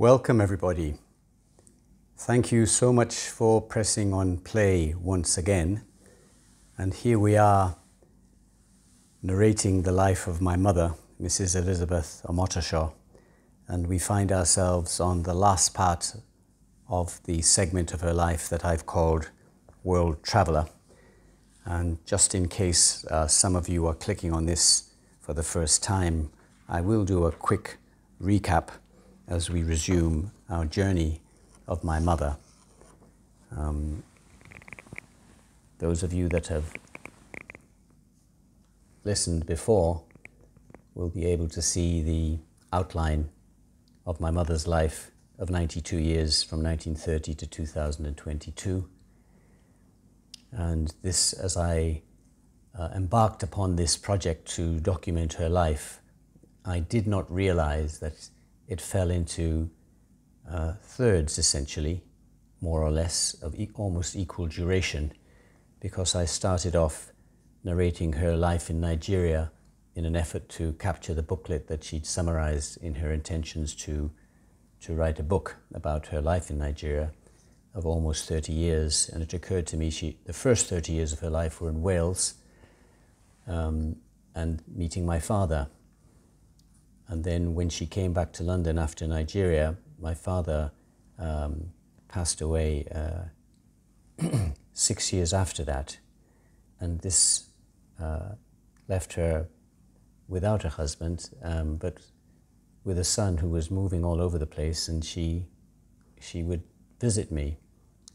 Welcome, everybody. Thank you so much for pressing on play once again. And here we are narrating the life of my mother, Mrs. Elizabeth Omotoso. And we find ourselves on the last part of the segment of her life that I've called World Traveller. And just in case uh, some of you are clicking on this for the first time, I will do a quick recap as we resume our journey of my mother. Um, those of you that have listened before will be able to see the outline of my mother's life of 92 years from 1930 to 2022. And this, as I uh, embarked upon this project to document her life, I did not realize that it fell into uh, thirds essentially, more or less, of e almost equal duration, because I started off narrating her life in Nigeria in an effort to capture the booklet that she'd summarized in her intentions to, to write a book about her life in Nigeria of almost 30 years. And it occurred to me she, the first 30 years of her life were in Wales um, and meeting my father and then when she came back to London after Nigeria, my father um, passed away uh, six years after that. And this uh, left her without a husband, um, but with a son who was moving all over the place. And she, she would visit me.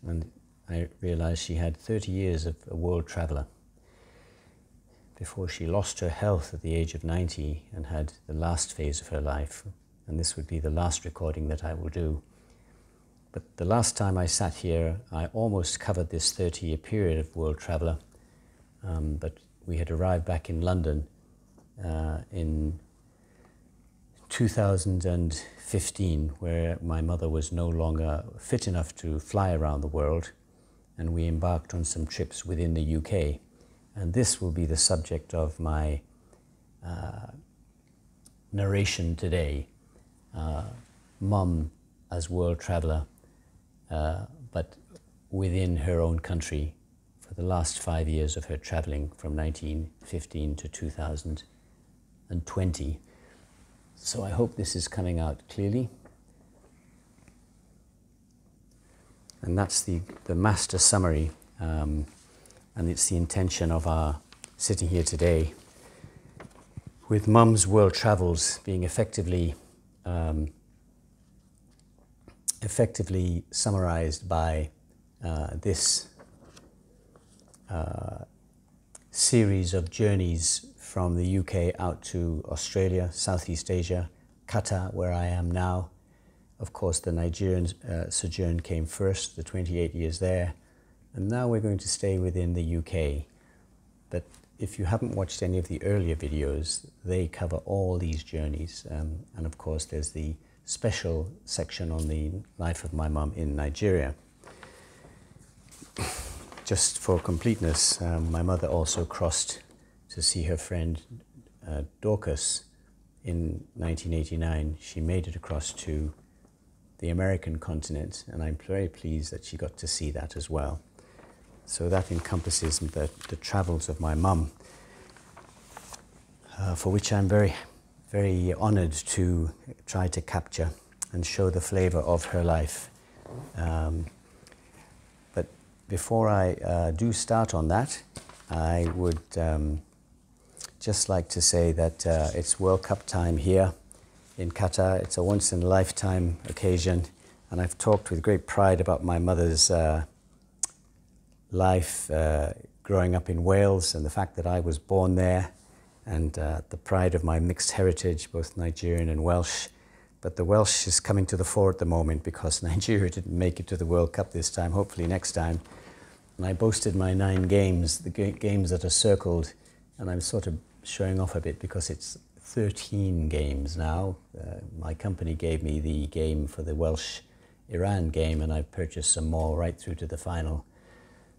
And I realized she had 30 years of a world traveler before she lost her health at the age of 90 and had the last phase of her life. And this would be the last recording that I will do. But the last time I sat here, I almost covered this 30 year period of World Traveller. Um, but we had arrived back in London uh, in 2015, where my mother was no longer fit enough to fly around the world, and we embarked on some trips within the UK. And this will be the subject of my uh, narration today. Uh, Mum as world traveler, uh, but within her own country for the last five years of her traveling from 1915 to 2020. So I hope this is coming out clearly. And that's the, the master summary. Um, and it's the intention of our sitting here today with Mum's World Travels being effectively um, effectively summarized by uh, this uh, series of journeys from the UK out to Australia, Southeast Asia, Qatar, where I am now. Of course, the Nigerian uh, sojourn came first, the 28 years there, and now we're going to stay within the UK. But if you haven't watched any of the earlier videos, they cover all these journeys. Um, and of course, there's the special section on the life of my mum in Nigeria. Just for completeness, um, my mother also crossed to see her friend uh, Dorcas in 1989. She made it across to the American continent, and I'm very pleased that she got to see that as well. So that encompasses the, the travels of my mum, uh, for which I'm very, very honored to try to capture and show the flavor of her life. Um, but before I uh, do start on that, I would um, just like to say that uh, it's World Cup time here in Qatar. It's a once in a lifetime occasion, and I've talked with great pride about my mother's uh, life uh, growing up in Wales and the fact that I was born there and uh, the pride of my mixed heritage, both Nigerian and Welsh. But the Welsh is coming to the fore at the moment because Nigeria didn't make it to the World Cup this time, hopefully next time. And I boasted my nine games, the games that are circled, and I'm sort of showing off a bit because it's 13 games now. Uh, my company gave me the game for the Welsh Iran game, and I've purchased some more right through to the final.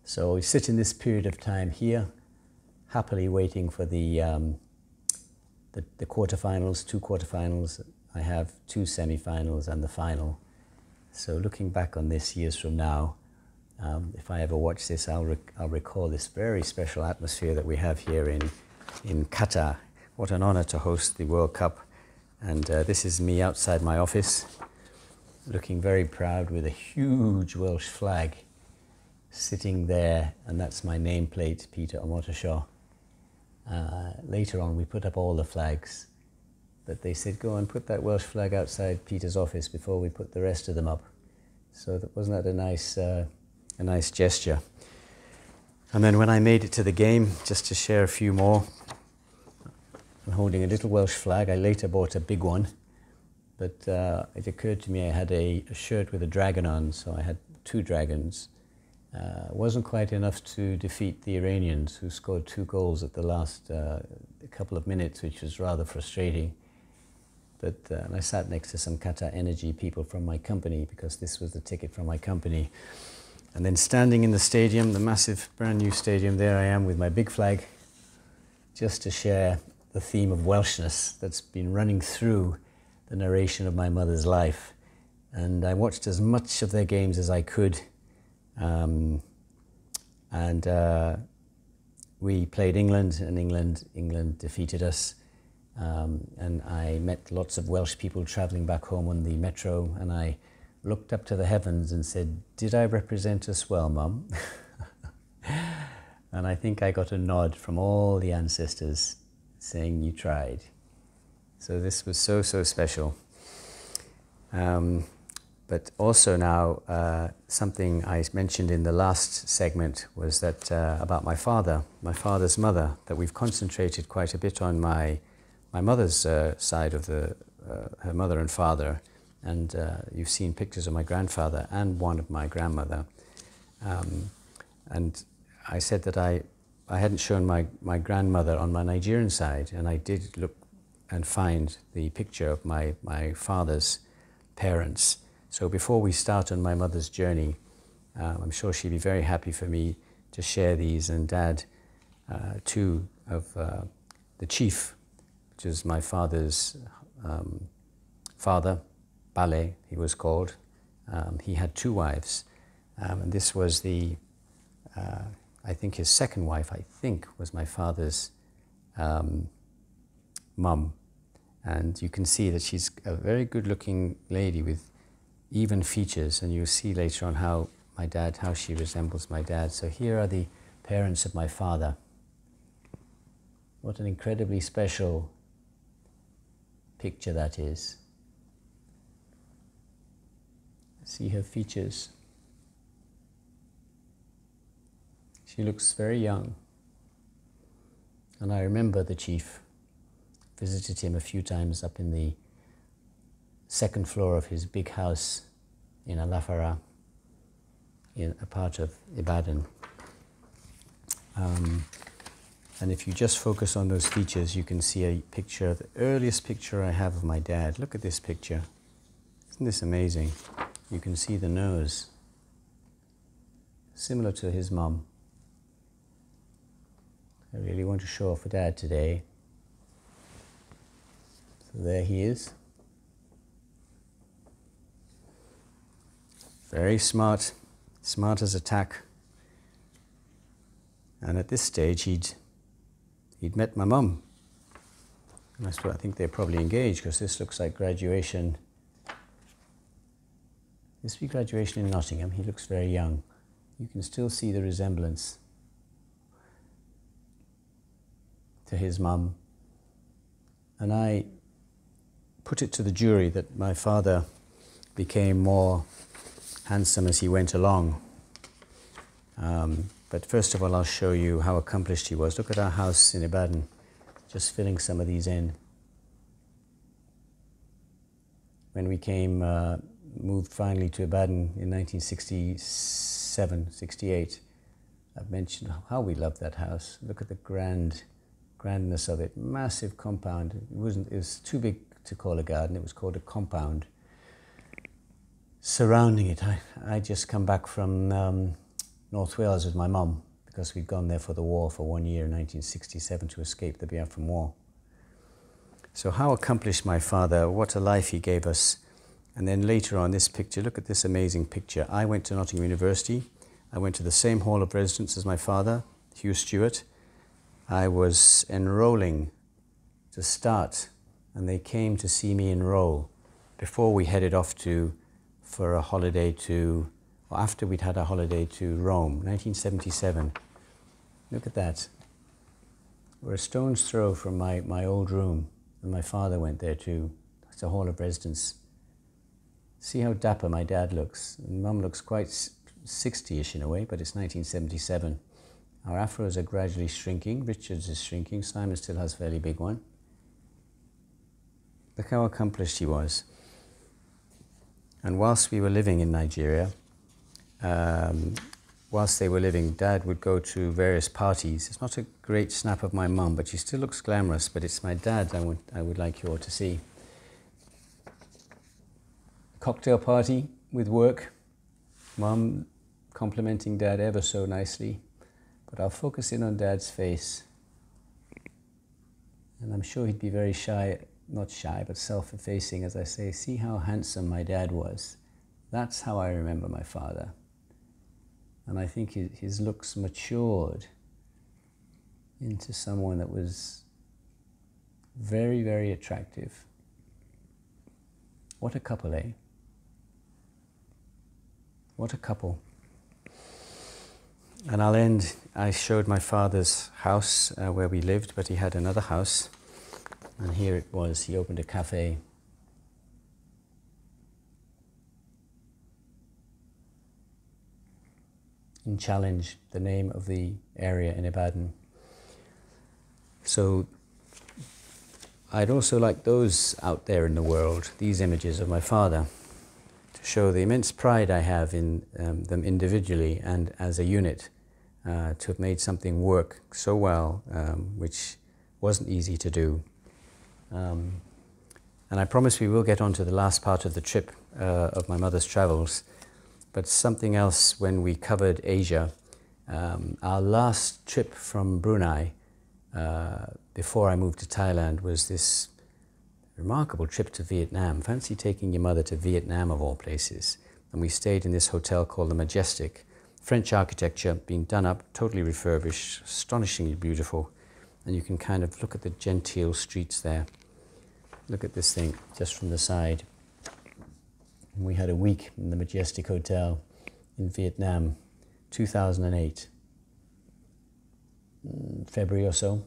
So we sit in this period of time here, happily waiting for the, um, the, the quarterfinals, two quarterfinals. I have two semi-finals and the final. So looking back on this years from now, um, if I ever watch this, I'll, rec I'll recall this very special atmosphere that we have here in, in Qatar. What an honor to host the World Cup. And uh, this is me outside my office, looking very proud with a huge Welsh flag sitting there, and that's my nameplate, Peter Omotoso. Uh, later on, we put up all the flags, but they said, go and put that Welsh flag outside Peter's office before we put the rest of them up. So that, wasn't that a nice, uh, a nice gesture? And then when I made it to the game, just to share a few more, I'm holding a little Welsh flag. I later bought a big one, but uh, it occurred to me I had a, a shirt with a dragon on, so I had two dragons uh, wasn't quite enough to defeat the Iranians, who scored two goals at the last uh, couple of minutes, which was rather frustrating. But uh, I sat next to some Qatar Energy people from my company because this was the ticket from my company. And then standing in the stadium, the massive brand new stadium, there I am with my big flag, just to share the theme of Welshness that's been running through the narration of my mother's life. And I watched as much of their games as I could um, and uh, we played England, and England, England defeated us. Um, and I met lots of Welsh people travelling back home on the metro, and I looked up to the heavens and said, "Did I represent us well, Mum?" and I think I got a nod from all the ancestors saying, "You tried." So this was so so special. Um, but also now, uh, something I mentioned in the last segment was that uh, about my father, my father's mother, that we've concentrated quite a bit on my, my mother's uh, side of the, uh, her mother and father. And uh, you've seen pictures of my grandfather and one of my grandmother. Um, and I said that I, I hadn't shown my, my grandmother on my Nigerian side, and I did look and find the picture of my, my father's parents. So before we start on my mother's journey, um, I'm sure she'd be very happy for me to share these. And Dad, uh, too, of uh, the chief, which is my father's um, father, Bale, he was called. Um, he had two wives, um, and this was the, uh, I think his second wife, I think, was my father's um, mum. And you can see that she's a very good looking lady with even features, and you'll see later on how my dad, how she resembles my dad. So here are the parents of my father. What an incredibly special picture that is. See her features. She looks very young. And I remember the chief visited him a few times up in the second floor of his big house in Alafara, in a part of Ibadan. Um, and if you just focus on those features, you can see a picture, the earliest picture I have of my dad. Look at this picture. Isn't this amazing? You can see the nose, similar to his mum. I really want to show off for dad today. So there he is. Very smart, smart as a tack. And at this stage, he'd, he'd met my mum. And I think they're probably engaged because this looks like graduation. This be graduation in Nottingham. He looks very young. You can still see the resemblance to his mum. And I put it to the jury that my father became more handsome as he went along. Um, but first of all, I'll show you how accomplished he was. Look at our house in Ibadan, just filling some of these in. When we came, uh, moved finally to Ibadan in 1967, 68, I've mentioned how we loved that house. Look at the grand, grandness of it. Massive compound. It wasn't. It was too big to call a garden. It was called a compound surrounding it. I, I just come back from um, North Wales with my mum because we'd gone there for the war for one year in 1967 to escape the Biafran War. So, how accomplished my father, what a life he gave us. And then later on, this picture, look at this amazing picture. I went to Nottingham University. I went to the same hall of residence as my father, Hugh Stewart. I was enrolling to start, and they came to see me enroll before we headed off to for a holiday to, after we'd had a holiday to Rome, 1977. Look at that. We're a stone's throw from my, my old room. And my father went there too. It's a hall of residence. See how dapper my dad looks. And mum looks quite 60-ish in a way, but it's 1977. Our afros are gradually shrinking. Richard's is shrinking. Simon still has a fairly big one. Look how accomplished he was. And whilst we were living in Nigeria, um, whilst they were living, Dad would go to various parties. It's not a great snap of my mum, but she still looks glamorous, but it's my dad I would, I would like you all to see. Cocktail party with work. Mum complimenting Dad ever so nicely. But I'll focus in on Dad's face. And I'm sure he'd be very shy, not shy, but self-effacing as I say, see how handsome my dad was. That's how I remember my father. And I think his looks matured into someone that was very, very attractive. What a couple, eh? What a couple. And I'll end, I showed my father's house uh, where we lived, but he had another house. And here it was, he opened a cafe in Challenge, the name of the area in Ibadan. So I'd also like those out there in the world, these images of my father, to show the immense pride I have in um, them individually and as a unit, uh, to have made something work so well, um, which wasn't easy to do. Um, and I promise we will get on to the last part of the trip uh, of my mother's travels. But something else when we covered Asia, um, our last trip from Brunei uh, before I moved to Thailand was this remarkable trip to Vietnam. Fancy taking your mother to Vietnam of all places. And we stayed in this hotel called the Majestic. French architecture being done up, totally refurbished, astonishingly beautiful. And you can kind of look at the genteel streets there. Look at this thing just from the side. We had a week in the Majestic Hotel in Vietnam, 2008, mm, February or so.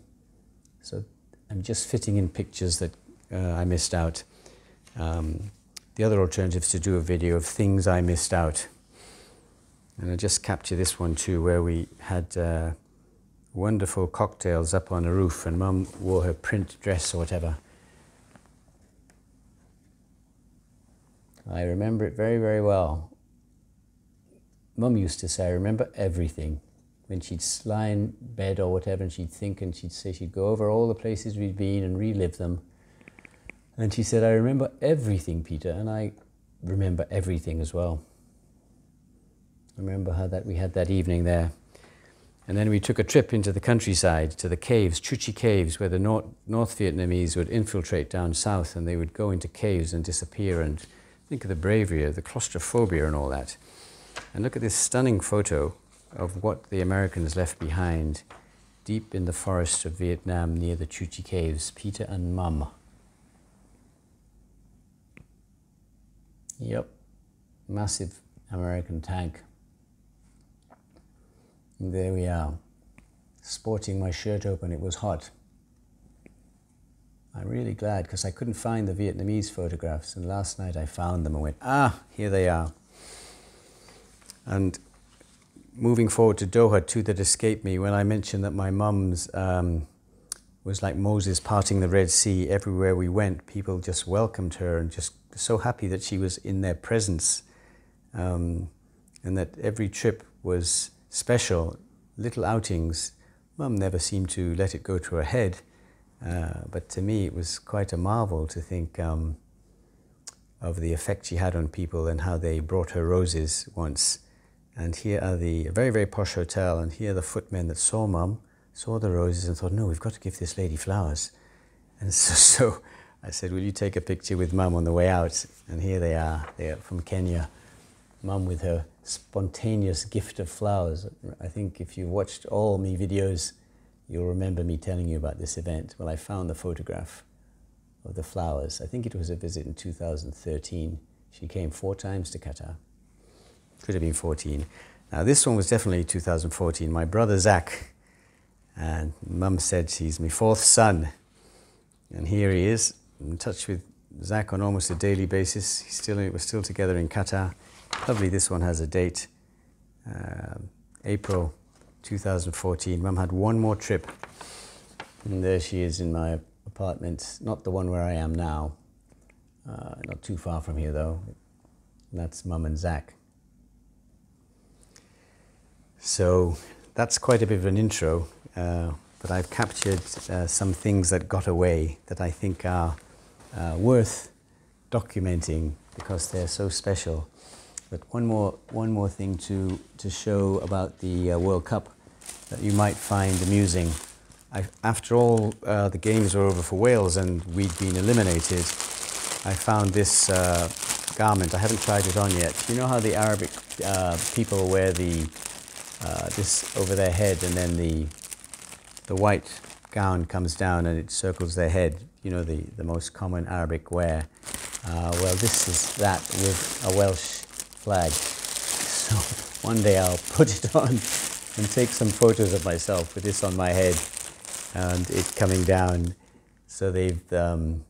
So I'm just fitting in pictures that uh, I missed out. Um, the other alternative is to do a video of things I missed out. And I just capture this one too, where we had uh, wonderful cocktails up on a roof and mum wore her print dress or whatever. I remember it very, very well. Mum used to say, I remember everything. When she'd lie in bed or whatever, and she'd think and she'd say she'd go over all the places we'd been and relive them. And she said, I remember everything, Peter, and I remember everything as well. I remember how that we had that evening there. And then we took a trip into the countryside to the caves, Cu Chi Caves, where the North, North Vietnamese would infiltrate down south and they would go into caves and disappear and Think of the bravery, the claustrophobia and all that. And look at this stunning photo of what the Americans left behind deep in the forests of Vietnam near the Cu Chi Caves, Peter and Mum. Yep, massive American tank. There we are, sporting my shirt open, it was hot. I'm really glad because I couldn't find the Vietnamese photographs and last night I found them and went, ah, here they are. And moving forward to Doha, two that escaped me, when I mentioned that my mum's um, was like Moses parting the Red Sea. Everywhere we went, people just welcomed her and just so happy that she was in their presence um, and that every trip was special, little outings. Mum never seemed to let it go to her head. Uh, but to me, it was quite a marvel to think um, of the effect she had on people and how they brought her roses once. And here are the very, very posh hotel, and here are the footmen that saw mum, saw the roses, and thought, no, we've got to give this lady flowers. And so, so I said, will you take a picture with mum on the way out? And here they are, they're from Kenya. Mum with her spontaneous gift of flowers. I think if you watched all me videos, you'll remember me telling you about this event. Well, I found the photograph of the flowers. I think it was a visit in 2013. She came four times to Qatar. Could have been 14. Now, this one was definitely 2014. My brother Zach, and mum said he's my fourth son. And here he is, in touch with Zach on almost a daily basis. He's still, we're still together in Qatar. Lovely, this one has a date, uh, April 2014. Mum had one more trip. And there she is in my apartment, not the one where I am now, uh, not too far from here though. That's Mum and Zach. So that's quite a bit of an intro, uh, but I've captured uh, some things that got away that I think are uh, worth documenting because they're so special. But one more, one more thing to, to show about the uh, World Cup that you might find amusing. I, after all uh, the games were over for Wales and we'd been eliminated, I found this uh, garment. I haven't tried it on yet. You know how the Arabic uh, people wear the uh, this over their head and then the the white gown comes down and it circles their head. You know the the most common Arabic wear. Uh, well, this is that with a Welsh flag. So one day I'll put it on and take some photos of myself with this on my head and it coming down. So they've, um,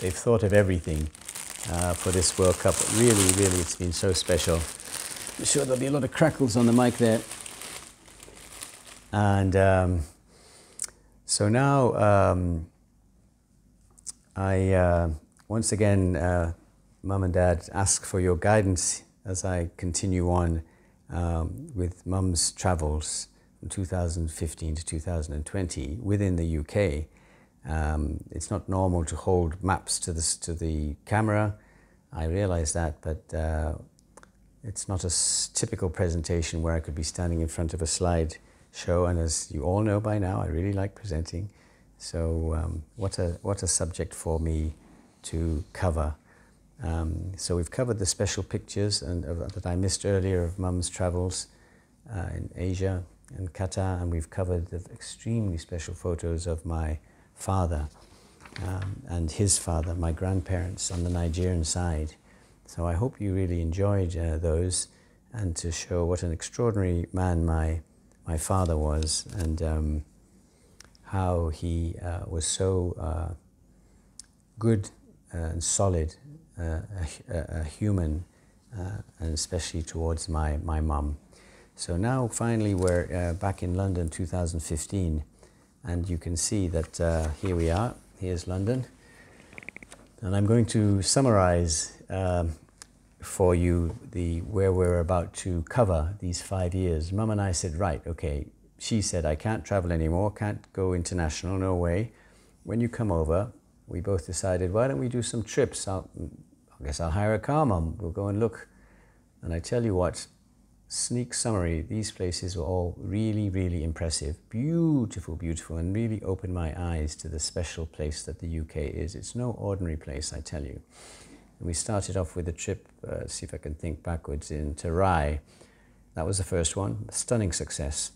they've thought of everything uh, for this World Cup. Really, really, it's been so special. I'm sure there'll be a lot of crackles on the mic there. And um, so now um, I uh, once again uh, mum and dad, ask for your guidance as I continue on um, with mum's travels from 2015 to 2020 within the UK. Um, it's not normal to hold maps to, this, to the camera. I realize that, but uh, it's not a typical presentation where I could be standing in front of a slide show. And as you all know by now, I really like presenting. So um, what, a, what a subject for me to cover. Um, so we've covered the special pictures and, uh, that I missed earlier of Mum's travels uh, in Asia and Qatar, and we've covered the extremely special photos of my father um, and his father, my grandparents on the Nigerian side. So I hope you really enjoyed uh, those and to show what an extraordinary man my, my father was and um, how he uh, was so uh, good and solid a, a, human, uh, and especially towards my, my mum. So now finally we're uh, back in London 2015 and you can see that uh, here we are, here's London. And I'm going to summarize um, for you the where we're about to cover these five years. Mum and I said, right, okay, she said, I can't travel anymore, can't go international, no way. When you come over, we both decided, why don't we do some trips out I guess I'll hire a car, mum. We'll go and look. And I tell you what, sneak summary, these places were all really, really impressive. Beautiful, beautiful, and really opened my eyes to the special place that the UK is. It's no ordinary place, I tell you. we started off with a trip, uh, see if I can think backwards, in Rye. That was the first one, stunning success.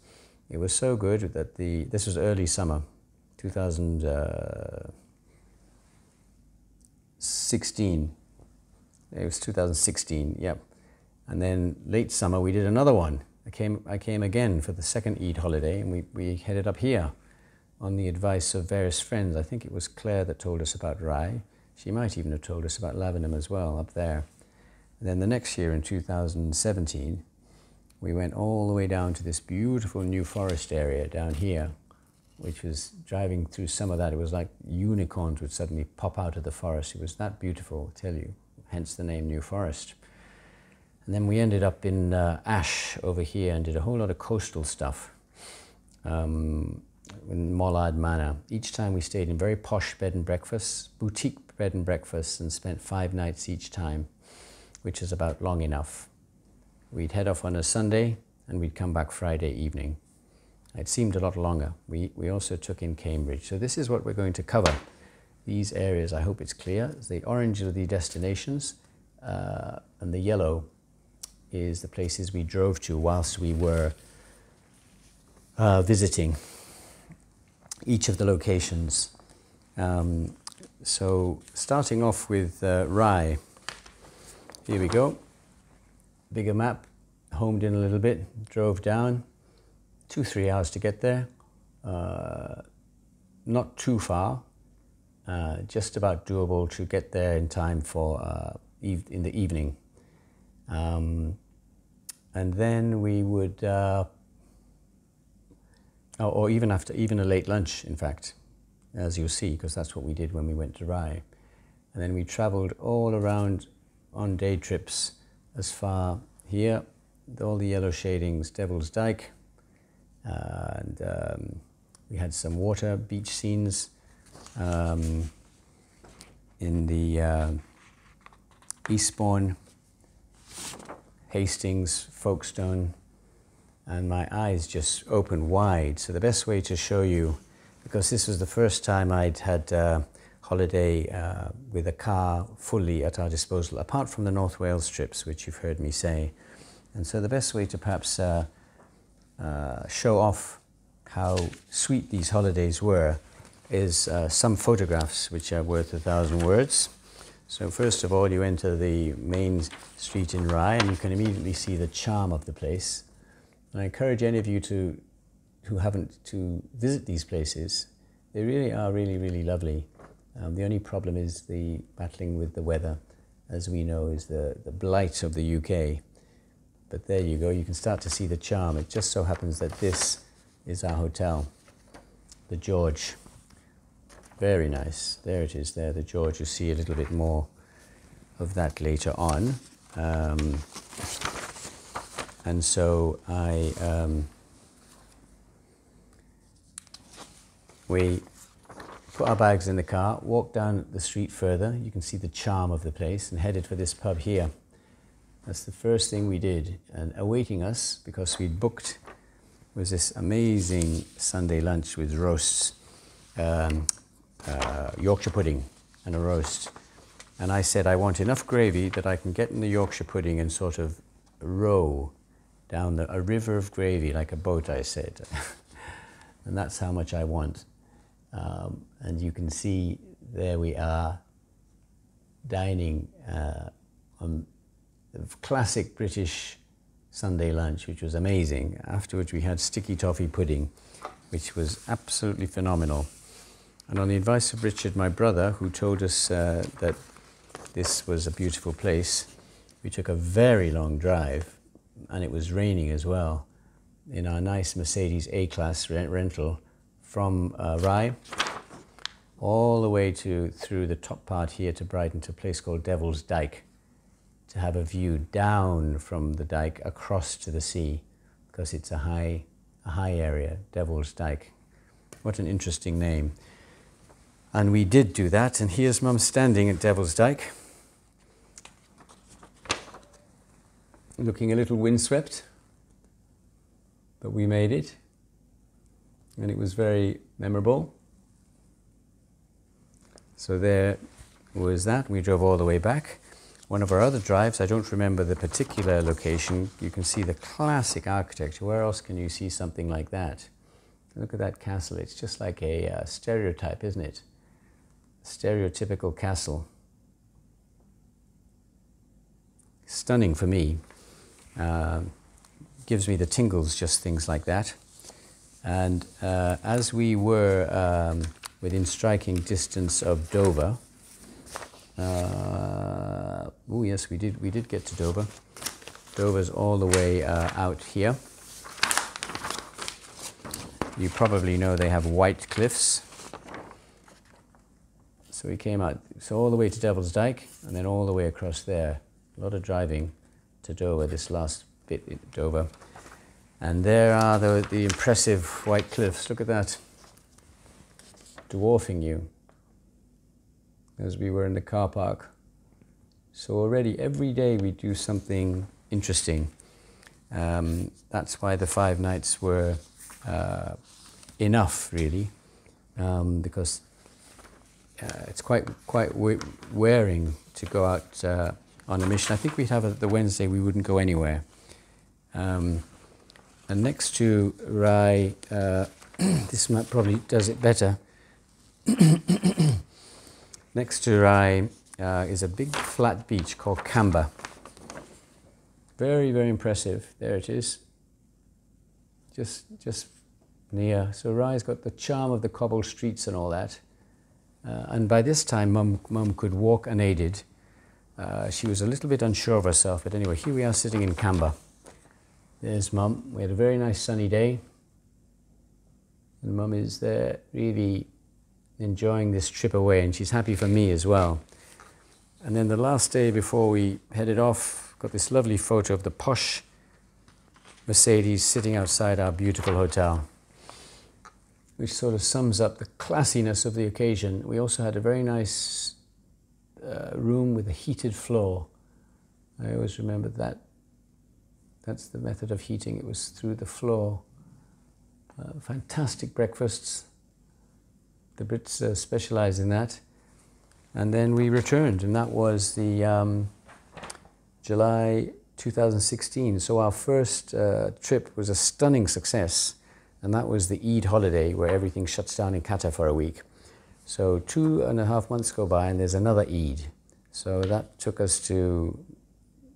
It was so good that the, this was early summer, 2016. It was 2016, yep. And then late summer, we did another one. I came, I came again for the second Eid holiday, and we, we headed up here on the advice of various friends. I think it was Claire that told us about Rye. She might even have told us about Lavenham as well, up there. And then the next year, in 2017, we went all the way down to this beautiful New Forest area down here, which was driving through some of that. It was like unicorns would suddenly pop out of the forest. It was that beautiful, I tell you hence the name New Forest. And then we ended up in uh, Ash over here and did a whole lot of coastal stuff um, in Mollard Manor. Each time we stayed in very posh bed and breakfasts, boutique bed and breakfasts, and spent five nights each time, which is about long enough. We'd head off on a Sunday and we'd come back Friday evening. It seemed a lot longer. We, we also took in Cambridge. So this is what we're going to cover these areas, I hope it's clear, the orange are the destinations uh, and the yellow is the places we drove to whilst we were uh, visiting each of the locations. Um, so starting off with uh, Rye, here we go, bigger map, homed in a little bit, drove down, two, three hours to get there, uh, not too far, uh, just about doable to get there in time for uh, in the evening. Um, and then we would, uh, or, or even after, even a late lunch, in fact, as you'll see, because that's what we did when we went to Rye. And then we traveled all around on day trips as far here, all the yellow shadings, Devil's Dyke, uh, and um, we had some water beach scenes um, in the uh, Eastbourne, Hastings, Folkestone, and my eyes just opened wide. So the best way to show you, because this was the first time I'd had a holiday uh, with a car fully at our disposal, apart from the North Wales trips, which you've heard me say. And so the best way to perhaps uh, uh, show off how sweet these holidays were is uh, some photographs which are worth a thousand words. So first of all, you enter the main street in Rye and you can immediately see the charm of the place. And I encourage any of you to, who haven't to visit these places. They really are really, really lovely. Um, the only problem is the battling with the weather, as we know, is the, the blight of the UK. But there you go, you can start to see the charm. It just so happens that this is our hotel, the George. Very nice. There it is there, the George. You'll see a little bit more of that later on. Um, and so I, um, we put our bags in the car, walked down the street further. You can see the charm of the place and headed for this pub here. That's the first thing we did. And awaiting us, because we'd booked was this amazing Sunday lunch with roasts, um, uh, Yorkshire pudding and a roast. And I said, I want enough gravy that I can get in the Yorkshire pudding and sort of row down the, a river of gravy like a boat, I said. and that's how much I want. Um, and you can see there we are dining uh, on classic British Sunday lunch, which was amazing. Afterwards, we had sticky toffee pudding, which was absolutely phenomenal. And on the advice of Richard, my brother, who told us uh, that this was a beautiful place, we took a very long drive, and it was raining as well, in our nice Mercedes A-Class rent rental from uh, Rye all the way to through the top part here to Brighton to a place called Devil's Dyke to have a view down from the dyke across to the sea because it's a high, a high area, Devil's Dyke. What an interesting name. And we did do that, and here's Mum standing at Devil's Dyke, looking a little windswept, but we made it, and it was very memorable. So there was that. We drove all the way back. One of our other drives, I don't remember the particular location, you can see the classic architecture. Where else can you see something like that? Look at that castle. It's just like a uh, stereotype, isn't it? Stereotypical castle. Stunning for me. Uh, gives me the tingles, just things like that. And uh, as we were um, within striking distance of Dover, uh, oh yes, we did. We did get to Dover. Dover's all the way uh, out here. You probably know they have white cliffs. So we came out, so all the way to Devil's Dyke, and then all the way across there. A lot of driving to Dover, this last bit in Dover. And there are the, the impressive white cliffs. Look at that, dwarfing you as we were in the car park. So already every day we do something interesting. Um, that's why the five nights were uh, enough, really, um, because uh, it's quite quite wearing to go out uh, on a mission. I think we'd have a, the Wednesday we wouldn't go anywhere. Um, and next to Rye, uh, this map probably does it better. next to Rye uh, is a big flat beach called Camber. Very, very impressive. There it is. Just, just near. So Rye's got the charm of the cobbled streets and all that. Uh, and by this time, Mum, Mum could walk unaided. Uh, she was a little bit unsure of herself, but anyway, here we are sitting in Camber. There's Mum. We had a very nice sunny day. And Mum is there really enjoying this trip away, and she's happy for me as well. And then the last day before we headed off, got this lovely photo of the posh Mercedes sitting outside our beautiful hotel, which sort of sums up the classiness of the occasion. We also had a very nice uh, room with a heated floor. I always remember that. That's the method of heating, it was through the floor. Uh, fantastic breakfasts. The Brits uh, specialize in that. And then we returned, and that was the um, July 2016. So our first uh, trip was a stunning success, and that was the Eid holiday where everything shuts down in Qatar for a week. So two and a half months go by, and there's another Eid. So that took us to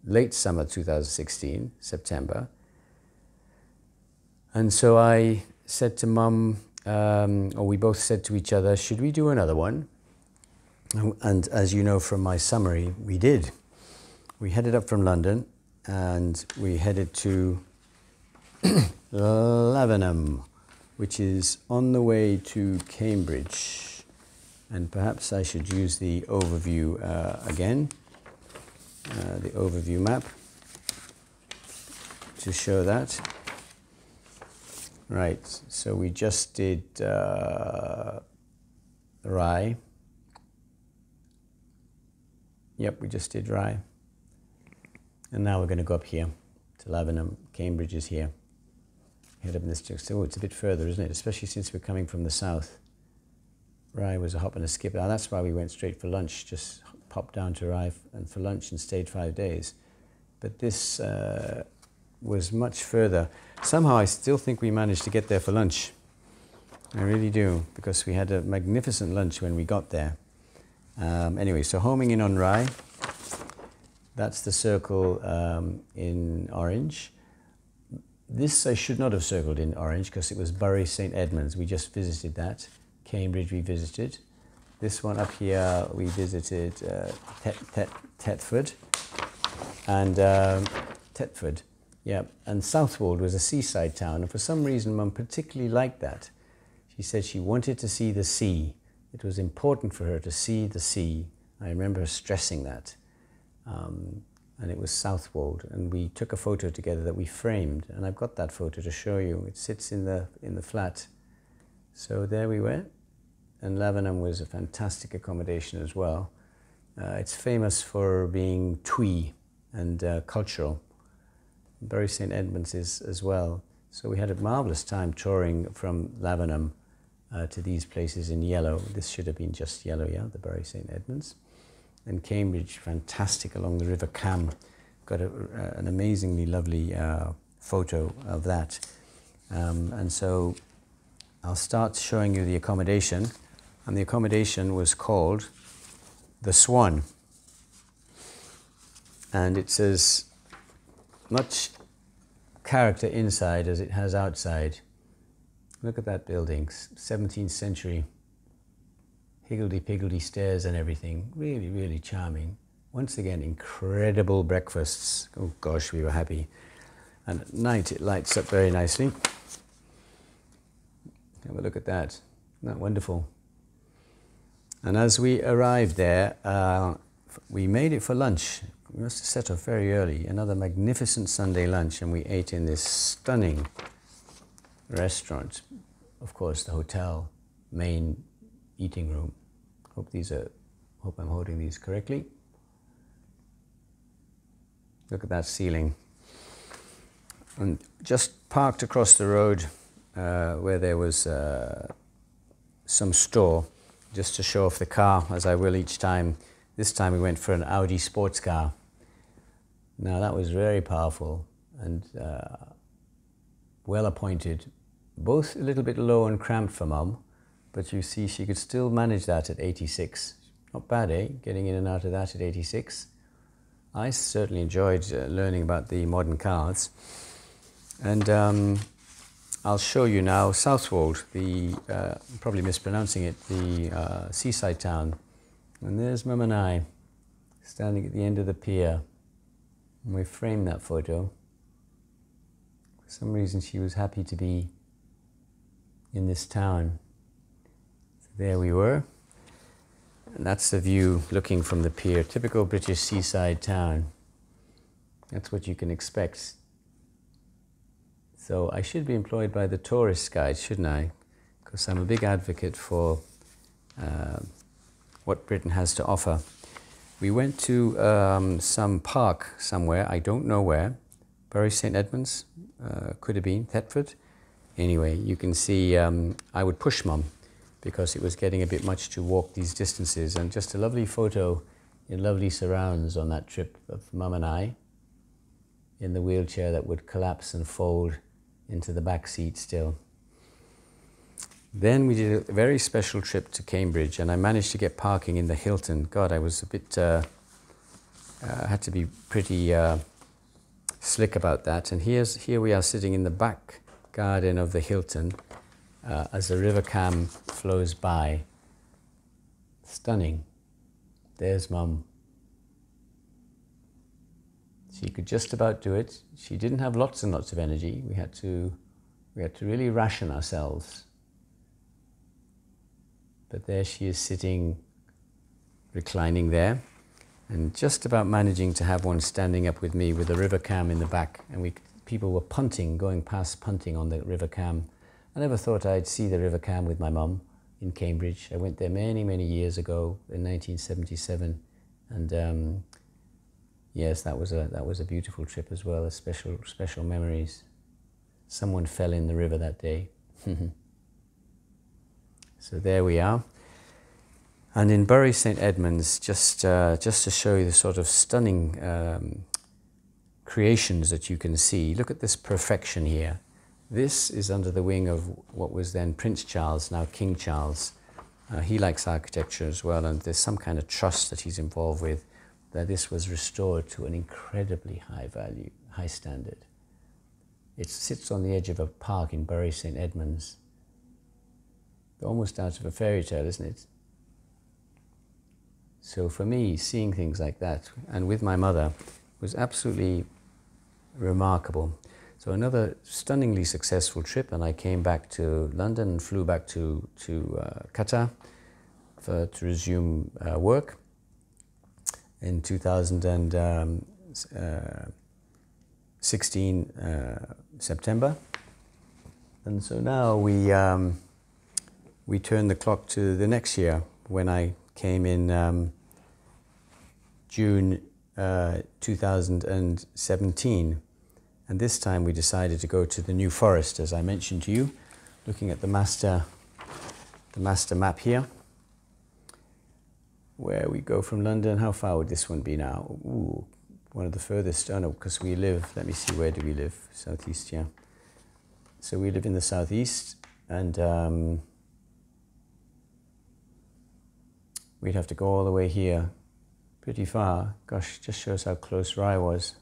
late summer 2016, September. And so I said to mum, um, or we both said to each other, should we do another one? And as you know from my summary, we did. We headed up from London and we headed to Lavenham, which is on the way to Cambridge. And perhaps I should use the overview uh, again, uh, the overview map to show that. Right, so we just did uh, Rye Yep, we just did Rye. And now we're going to go up here to Lavenham. Cambridge is here. Head up in. Oh, it's a bit further, isn't it? Especially since we're coming from the south. Rye was a hop and a skip. Now that's why we went straight for lunch. Just popped down to Rye and for lunch and stayed five days. But this uh, was much further. Somehow I still think we managed to get there for lunch. I really do, because we had a magnificent lunch when we got there. Um, anyway, so homing in on Rye. That's the circle um, in orange. This I should not have circled in orange because it was Bury St Edmunds. We just visited that. Cambridge we visited. This one up here we visited uh, Tet, Tet, Thetford and um, Thetford. Yeah, and Southwold was a seaside town, and for some reason, Mum particularly liked that. She said she wanted to see the sea. It was important for her to see the sea. I remember her stressing that. Um, and it was Southwold, and we took a photo together that we framed, and I've got that photo to show you. It sits in the in the flat. So there we went, and Lavenham was a fantastic accommodation as well. Uh, it's famous for being twee and uh, cultural. Bury St Edmunds is as well. So we had a marvelous time touring from Lavenham uh, to these places in yellow. This should have been just yellow, yeah, the Bury St Edmunds. And Cambridge, fantastic along the River Cam. Got a, uh, an amazingly lovely uh, photo of that. Um, and so I'll start showing you the accommodation. And the accommodation was called the Swan. And it's as much character inside as it has outside. Look at that building, 17th century, higgledy-piggledy stairs and everything. Really, really charming. Once again, incredible breakfasts. Oh gosh, we were happy. And at night it lights up very nicely. Have a look at that. Isn't that wonderful? And as we arrived there, uh, we made it for lunch. We must have set off very early. Another magnificent Sunday lunch, and we ate in this stunning restaurant, of course, the hotel main eating room. Hope these are, hope I'm holding these correctly. Look at that ceiling. And just parked across the road uh, where there was uh, some store, just to show off the car, as I will each time. This time we went for an Audi sports car. Now that was very powerful and uh, well appointed, both a little bit low and cramped for mum, but you see she could still manage that at 86. Not bad, eh? Getting in and out of that at 86. I certainly enjoyed uh, learning about the modern cars. And um, I'll show you now Southwold, the, uh, probably mispronouncing it, the uh, seaside town. And there's Mum and I standing at the end of the pier. And we framed that photo. For some reason, she was happy to be in this town. There we were. And that's the view looking from the pier. Typical British seaside town. That's what you can expect. So I should be employed by the tourist guide, shouldn't I? Because I'm a big advocate for uh, what Britain has to offer. We went to um, some park somewhere, I don't know where, Bury St Edmunds, uh, could have been, Thetford. Anyway, you can see um, I would push mum because it was getting a bit much to walk these distances. And just a lovely photo in lovely surrounds on that trip of mum and I in the wheelchair that would collapse and fold into the back seat still. Then we did a very special trip to Cambridge, and I managed to get parking in the Hilton. God, I was a bit, uh, uh, had to be pretty uh, slick about that. And here's, here we are sitting in the back garden of the Hilton, uh, as the River Cam flows by. Stunning. There's mum. She could just about do it. She didn't have lots and lots of energy. We had to, we had to really ration ourselves. But there she is sitting, reclining there, and just about managing to have one standing up with me with the river cam in the back. And we, people were punting, going past punting on the river cam I never thought I'd see the River Cam with my mum in Cambridge. I went there many, many years ago in 1977, and um, yes, that was a that was a beautiful trip as well. A special special memories. Someone fell in the river that day. so there we are. And in Bury St Edmunds, just uh, just to show you the sort of stunning um, creations that you can see. Look at this perfection here. This is under the wing of what was then Prince Charles, now King Charles. Uh, he likes architecture as well, and there's some kind of trust that he's involved with that this was restored to an incredibly high value, high standard. It sits on the edge of a park in Bury St Edmunds. Almost out of a fairy tale, isn't it? So for me, seeing things like that, and with my mother, was absolutely remarkable. So another stunningly successful trip, and I came back to London and flew back to, to uh, Qatar for, to resume uh, work in 2016 um, uh, September. And so now we, um, we turn the clock to the next year when I came in um, June uh, 2017 and this time we decided to go to the New Forest, as I mentioned to you, looking at the master, the master map here, where we go from London. How far would this one be now? Ooh, one of the furthest. Oh no, because we live. Let me see. Where do we live? Southeast. Yeah. So we live in the southeast, and um, we'd have to go all the way here, pretty far. Gosh, just shows how close Rye was.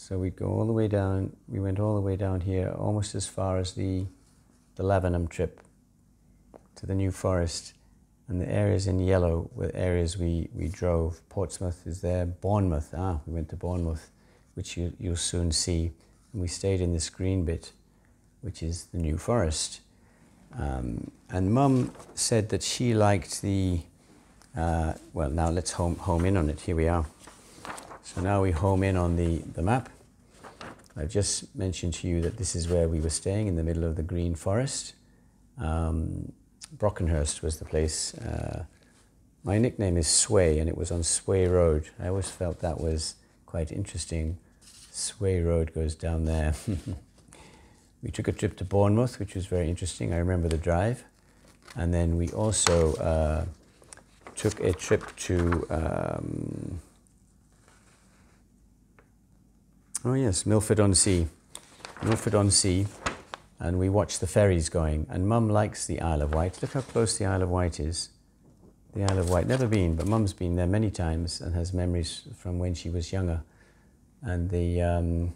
So we'd go all the way down, we went all the way down here, almost as far as the, the Lavenham trip to the New Forest. And the areas in yellow were areas we, we drove. Portsmouth is there, Bournemouth, ah, we went to Bournemouth, which you, you'll soon see. And we stayed in this green bit, which is the New Forest. Um, and Mum said that she liked the, uh, well, now let's home, home in on it. Here we are. So now we home in on the, the map. I've just mentioned to you that this is where we were staying in the middle of the green forest. Um, Brockenhurst was the place. Uh, my nickname is Sway, and it was on Sway Road. I always felt that was quite interesting. Sway Road goes down there. we took a trip to Bournemouth, which was very interesting. I remember the drive. And then we also uh, took a trip to, um, oh yes, Milford on Sea. Milford on Sea. And we watched the ferries going. And Mum likes the Isle of Wight. Look how close the Isle of Wight is. The Isle of Wight. Never been, but Mum's been there many times and has memories from when she was younger. And the um,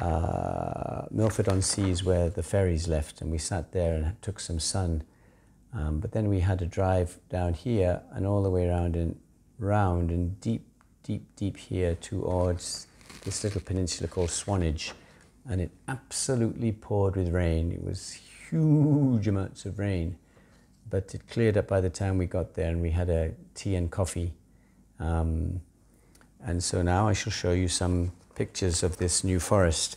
uh, Milford on Sea is where the ferries left, and we sat there and took some sun. Um, but then we had to drive down here and all the way around and round and deep, deep, deep here towards this little peninsula called Swanage. And it absolutely poured with rain. It was huge amounts of rain. But it cleared up by the time we got there and we had a tea and coffee. Um, and so now I shall show you some pictures of this new forest.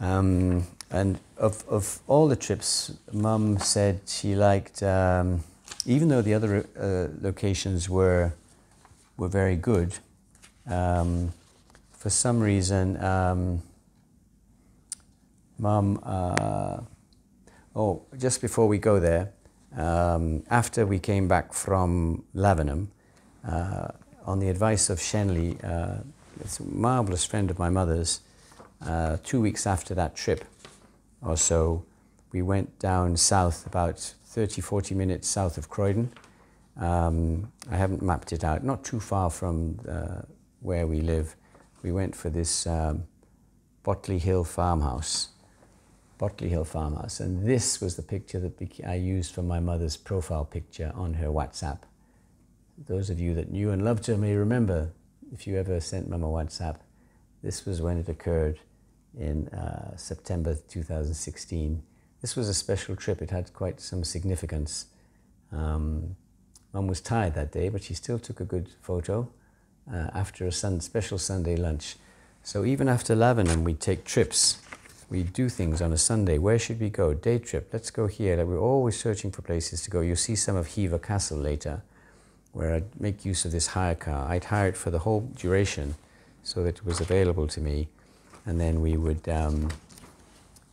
Um, and of, of all the trips, Mum said she liked, um, even though the other uh, locations were, were very good, um, for some reason, um, Mum, uh, oh, just before we go there, um, after we came back from Lavenham, uh, on the advice of Shenley, uh, a marvelous friend of my mother's, uh, two weeks after that trip or so, we went down south, about 30, 40 minutes south of Croydon. Um, I haven't mapped it out, not too far from uh, where we live. We went for this um, Botley Hill farmhouse. Botley Hill farmhouse. And this was the picture that I used for my mother's profile picture on her WhatsApp. Those of you that knew and loved her may remember if you ever sent Mum a WhatsApp, this was when it occurred in uh, September 2016. This was a special trip. It had quite some significance. Um, Mum was tired that day, but she still took a good photo uh, after a sun, special Sunday lunch. So even after Lavenham, we take trips. We do things on a Sunday. Where should we go? Day trip. Let's go here. Like we're always searching for places to go. You'll see some of Hever Castle later where I'd make use of this hire car. I'd hire it for the whole duration so that it was available to me. And then we would, um,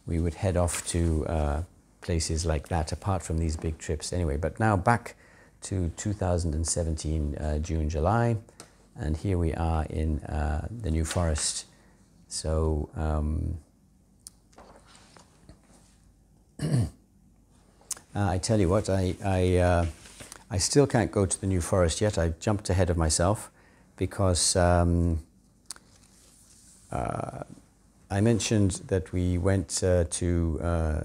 we would head off to uh, places like that, apart from these big trips anyway. But now back to 2017, uh, June, July. And here we are in uh, the New Forest. So, um, I tell you what, I, I uh, I still can't go to the New Forest yet. I jumped ahead of myself because um, uh, I mentioned that we went uh, to uh,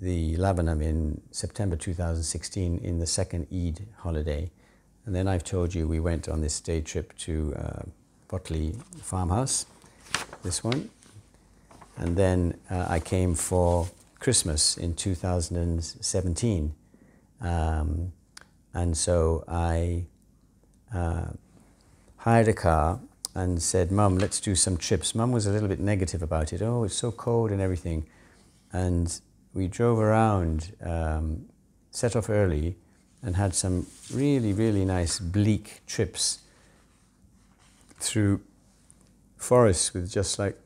the Lavenham in September 2016 in the second Eid holiday. And then I've told you we went on this day trip to uh, Botley Farmhouse, this one. And then uh, I came for Christmas in 2017. Um, and so I uh, hired a car and said, Mum, let's do some trips. Mum was a little bit negative about it. Oh, it's so cold and everything. And we drove around, um, set off early, and had some really, really nice bleak trips through forests with just like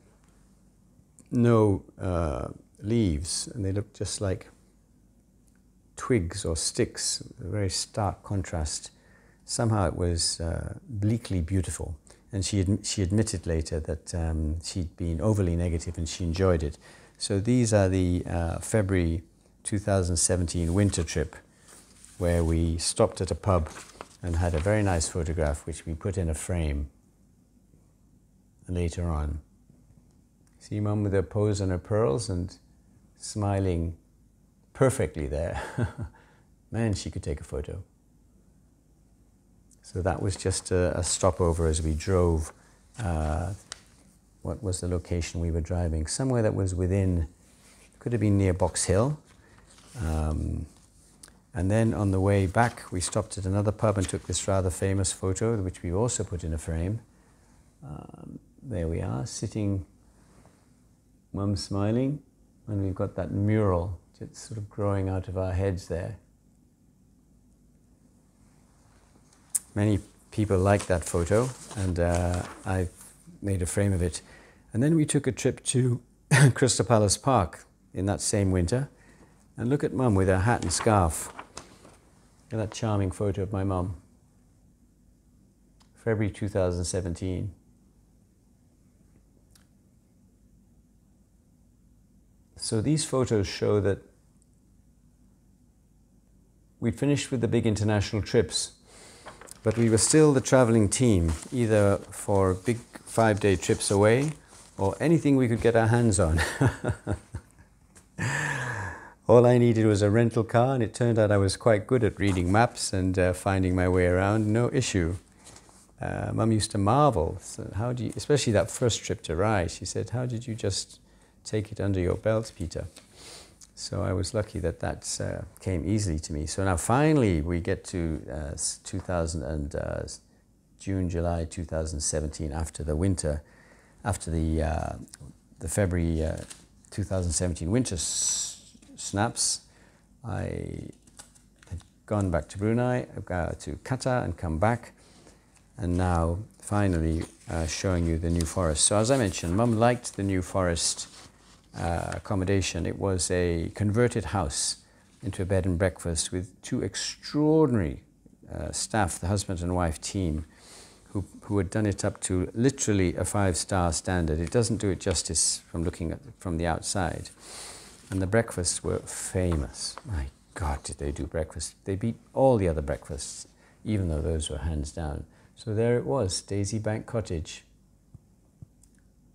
no uh, leaves, and they looked just like twigs or sticks, a very stark contrast. Somehow it was uh, bleakly beautiful. And she, ad- she admitted later that um, she'd been overly negative and she enjoyed it. So these are the uh, February 2017 winter trip where we stopped at a pub and had a very nice photograph which we put in a frame later on. See mum with her pose and her pearls and smiling perfectly there. Man, she could take a photo. So that was just a, a stopover as we drove. Uh, what was the location we were driving? Somewhere that was within, could have been near Box Hill. Um, and then on the way back, we stopped at another pub and took this rather famous photo, which we also put in a frame. Um, there we are, sitting, mum smiling, and we've got that mural it's sort of growing out of our heads there. Many people like that photo, and uh, I've made a frame of it. And then we took a trip to Crystal Palace Park in that same winter, And look at mum with her hat and scarf. At that charming photo of my mum. February 2017. So these photos show that we'd finished with the big international trips, but we were still the traveling team, either for big five day trips away or anything we could get our hands on. All I needed was a rental car, and it turned out I was quite good at reading maps and uh, finding my way around, no issue. Uh, Mum used to marvel, so how do you, especially that first trip to Rye, she said, How did you just take it under your belt, Peter? So I was lucky that that uh, came easily to me. So now finally we get to uh, 2000 and uh, June, July 2017 after the winter, after the, uh, the February uh, 2017 winter snaps. I had gone back to Brunei, uh, to Qatar and come back and now finally uh, showing you the New Forest. So as I mentioned, Mum liked the New Forest uh, accommodation. It was a converted house into a bed and breakfast with two extraordinary uh, staff, the husband and wife team, who, who had done it up to literally a five-star standard. It doesn't do it justice from looking at from the outside. And the breakfasts were famous. My God, did they do breakfast? They beat all the other breakfasts, even though those were hands down. So there it was, Daisy Bank Cottage.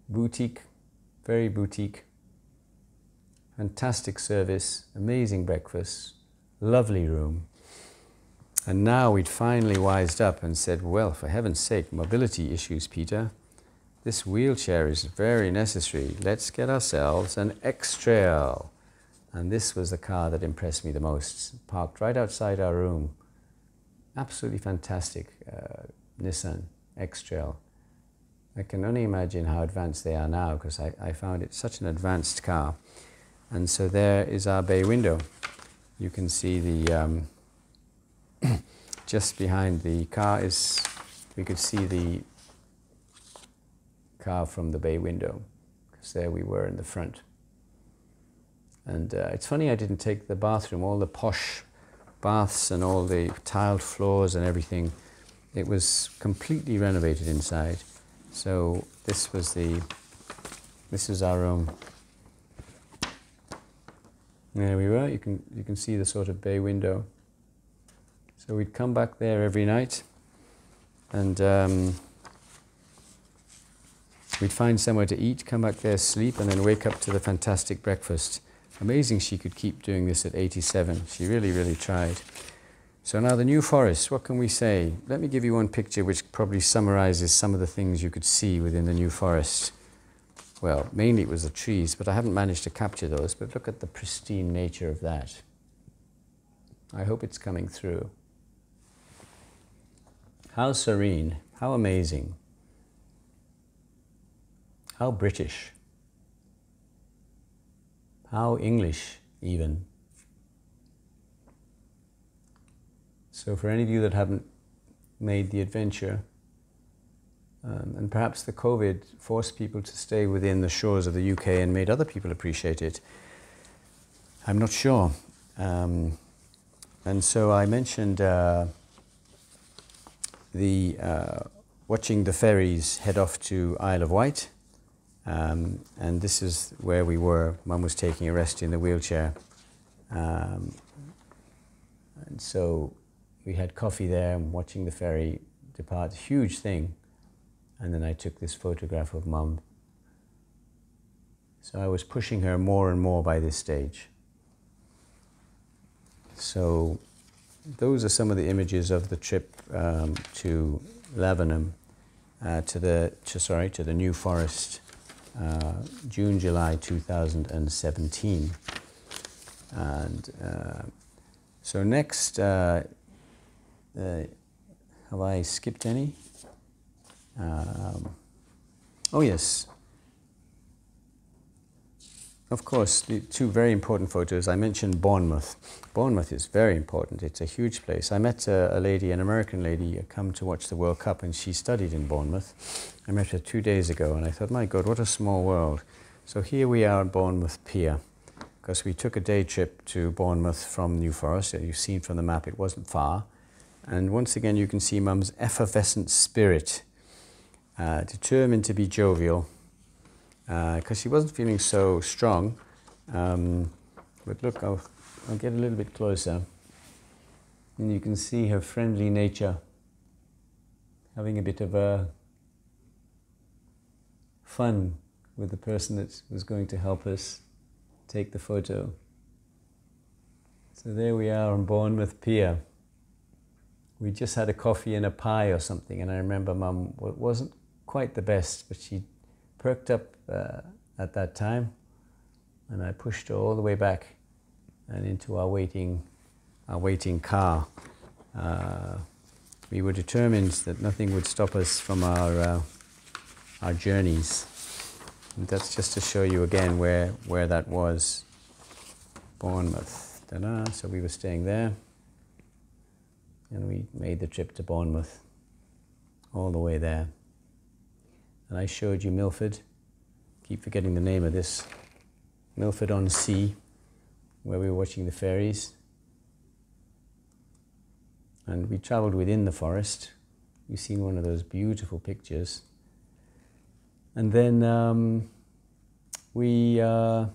Boutique, very boutique. Fantastic service, amazing breakfast, lovely room. And now we'd finally wised up and said, well, for heaven's sake, mobility issues, Peter. This wheelchair is very necessary. Let's get ourselves an X-Trail. And this was the car that impressed me the most. Parked right outside our room. Absolutely fantastic. Uh, Nissan X-Trail. I can only imagine how advanced they are now because I, I found it such an advanced car. And so there is our bay window. You can see the, um, just behind the car is, we could see the car from the bay window because there we were in the front. And uh, it's funny I didn't take the bathroom, all the posh baths and all the tiled floors and everything it was completely renovated inside. So this was the, this is our room. There we were. You can you can see the sort of bay window. So we'd come back there every night, and um, we'd find somewhere to eat, come back there, sleep, and then wake up to the fantastic breakfast. Amazing she could keep doing this at 87. She really, really tried. So now the New Forest, what can we say? Let me give you one picture which probably summarizes some of the things you could see within the New Forest. Well, mainly it was the trees, but I haven't managed to capture those, but look at the pristine nature of that. I hope it's coming through. How serene, how amazing, how British, how English even. So for any of you that haven't made the adventure, um, and perhaps the COVID forced people to stay within the shores of the UK and made other people appreciate it. I'm not sure. Um, and so I mentioned uh, the uh, watching the ferries head off to Isle of Wight. Um, and this is where we were. Mum was taking a rest in the wheelchair. Um, and so we had coffee there and watching the ferry depart, huge thing. And then I took this photograph of mum. So I was pushing her more and more by this stage. So those are some of the images of the trip um, to Lavenham, uh, to the to, sorry to the New Forest, uh, June July 2017. And uh, so next uh, uh, have I skipped any? Um, oh, yes. Of course, the two very important photos. I mentioned Bournemouth. Bournemouth is very important. It's a huge place. I met a, a lady, an American lady, come to watch the World Cup, and she studied in Bournemouth. I met her two days ago, and I thought, my God, what a small world. So here we are at Bournemouth Pier because we took a day trip to Bournemouth from New Forest. You've seen from the map, it wasn't far. And once again, you can see Mum's effervescent spirit, uh, determined to be jovial, because uh, she wasn't feeling so strong. Um, but look, I'll, I'll get a little bit closer, and you can see her friendly nature, having a bit of a fun with the person that was going to help us take the photo. So there we are on Bournemouth Pier. We just had a coffee and a pie or something, and I remember Mum wasn't quite the best, but she perked up uh, at that time, and I pushed her all the way back and into our waiting, our waiting car. Uh, we were determined that nothing would stop us from our uh, our journeys. And that's just to show you again where, where that was. Bournemouth. So we were staying there. And we made the trip to Bournemouth all the way there. And I showed you Milford. Keep forgetting the name of this. Milford on Sea, where we were watching the ferries. And we traveled within the forest. You've seen one of those beautiful pictures. And then um, we uh,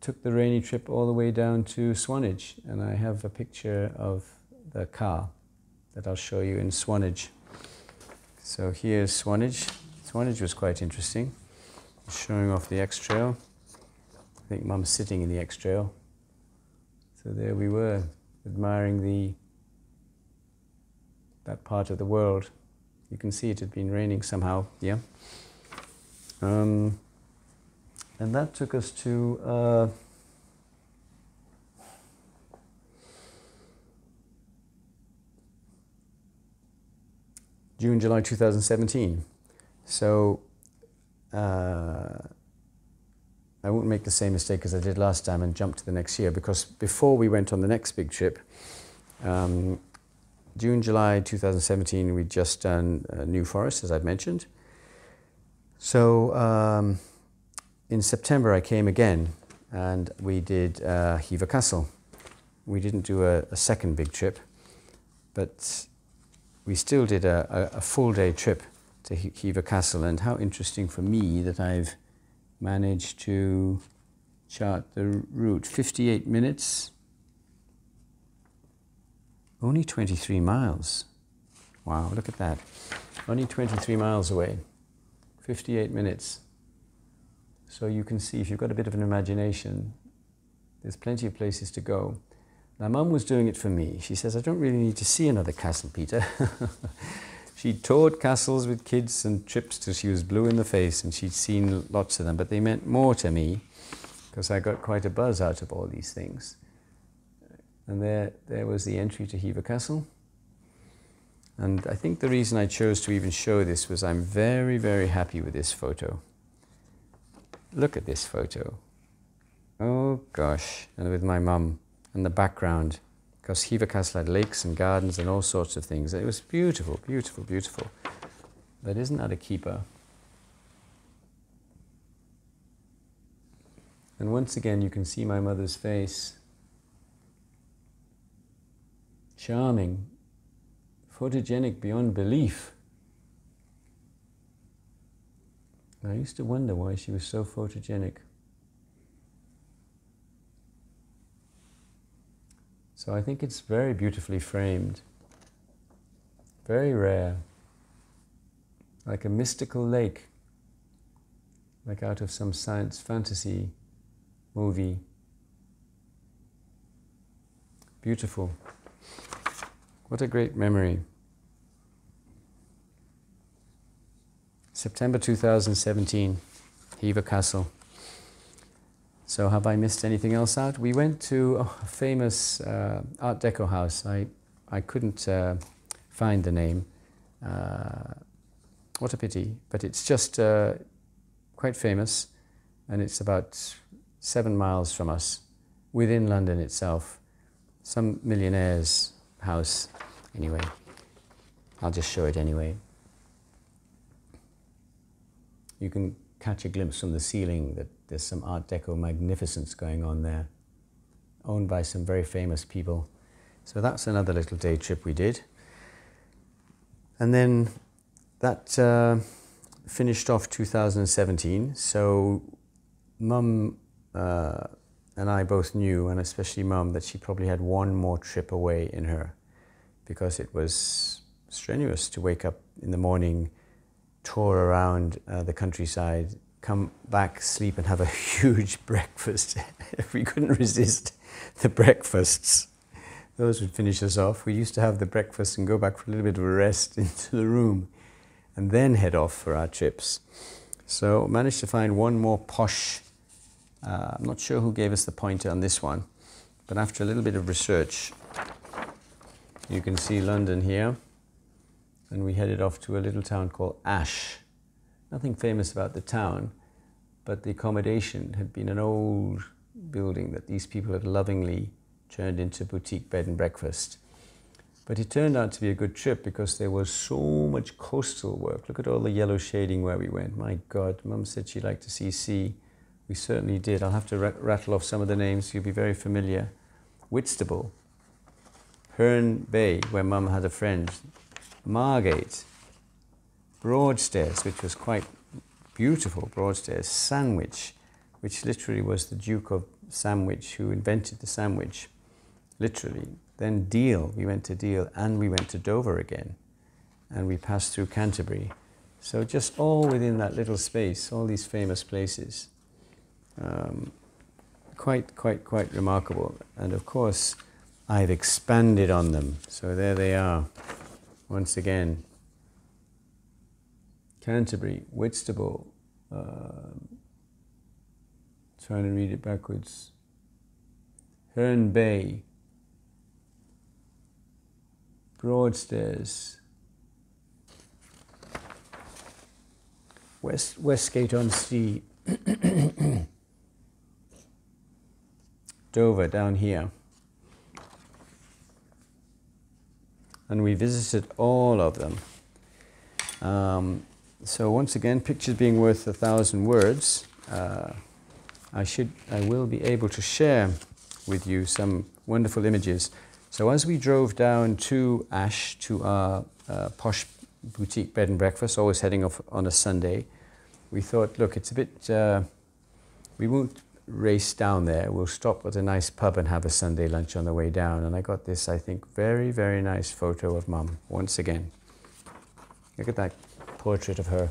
took the rainy trip all the way down to Swanage, and I have a picture of the car that I'll show you in Swanage. So here's Swanage. Swanage was quite interesting, showing off the X Trail. I think Mum's sitting in the X Trail. So there we were, admiring the that part of the world. You can see it had been raining somehow, yeah? Um, and that took us to uh, June, July 2017. So uh, I won't make the same mistake as I did last time and jump to the next year because before we went on the next big trip, um, June, July 2017, we'd just done uh, New Forest, as I've mentioned. So um, in September, I came again and we did uh, Hever Castle. We didn't do a, a, second big trip, but we still did a, a, a full day trip to Hever Castle. And how interesting for me that I've managed to chart the route 58 minutes only 23 miles. Wow, look at that. Only 23 miles away, 58 minutes. So you can see if you've got a bit of an imagination, there's plenty of places to go. Now, mum was doing it for me. She says, I don't really need to see another castle, Peter. she toured castles with kids and trips till she was blue in the face, and she'd seen lots of them, but they meant more to me because I got quite a buzz out of all these things. And there, there was the entry to Hever Castle. And I think the reason I chose to even show this was I'm very, very happy with this photo. Look at this photo. Oh gosh, and with my mum and the background, because Hever Castle had lakes and gardens and all sorts of things. It was beautiful, beautiful, beautiful. But isn't that a keeper? And once again, you can see my mother's face charming, photogenic beyond belief. I used to wonder why she was so photogenic. So I think it's very beautifully framed, very rare, like a mystical lake, like out of some science fantasy movie. Beautiful. What a great memory. September 2017, Hever Castle. So, have I missed anything else out? We went to a famous uh, Art Deco house. I, I couldn't uh, find the name. Uh, what a pity. But it's just uh, quite famous, and it's about seven miles from us, within London itself. Some millionaire's house. Anyway, I'll just show it anyway. You can catch a glimpse from the ceiling that there's some Art Deco magnificence going on there, owned by some very famous people. So that's another little day trip we did. And then that uh, finished off 2017. So mum uh, and I both knew, and especially mum, that she probably had one more trip away in her because it was strenuous to wake up in the morning, tour around uh, the countryside, come back, sleep, and have a huge breakfast. we couldn't resist the breakfasts. Those would finish us off. We used to have the breakfast and go back for a little bit of a rest into the room and then head off for our trips. So managed to find one more posh. Uh, I'm not sure who gave us the pointer on this one, but after a little bit of research, you can see London here, and we headed off to a little town called Ash. Nothing famous about the town, but the accommodation had been an old building that these people had lovingly turned into boutique bed and breakfast. But it turned out to be a good trip because there was so much coastal work. Look at all the yellow shading where we went. My God, Mum said she'd like to see sea. We certainly did. I'll have to rattle off some of the names. You'll be very familiar. Whitstable, Herne Bay, where Mum had a friend, Margate, Broadstairs, which was quite beautiful, Broadstairs, Sandwich, which literally was the Duke of Sandwich who invented the sandwich, literally. Then Deal, we went to Deal and we went to Dover again. And we passed through Canterbury. So just all within that little space, all these famous places. Um, quite, quite, quite remarkable. And of course, I've expanded on them. So there they are, once again. Canterbury, Whitstable, um, trying to read it backwards. Herne Bay, Broadstairs, West Westgate on Sea, Dover down here. And we visited all of them. Um, so once again, pictures being worth a thousand words, uh, I should, I will be able to share with you some wonderful images. So as we drove down to Ash, to our uh, posh boutique bed and breakfast, always heading off on a Sunday, we thought, look, it's a bit, uh, we won't race down there. We'll stop at a nice pub and have a Sunday lunch on the way down. And I got this, I think, very, very nice photo of Mum, once again. Look at that portrait of her.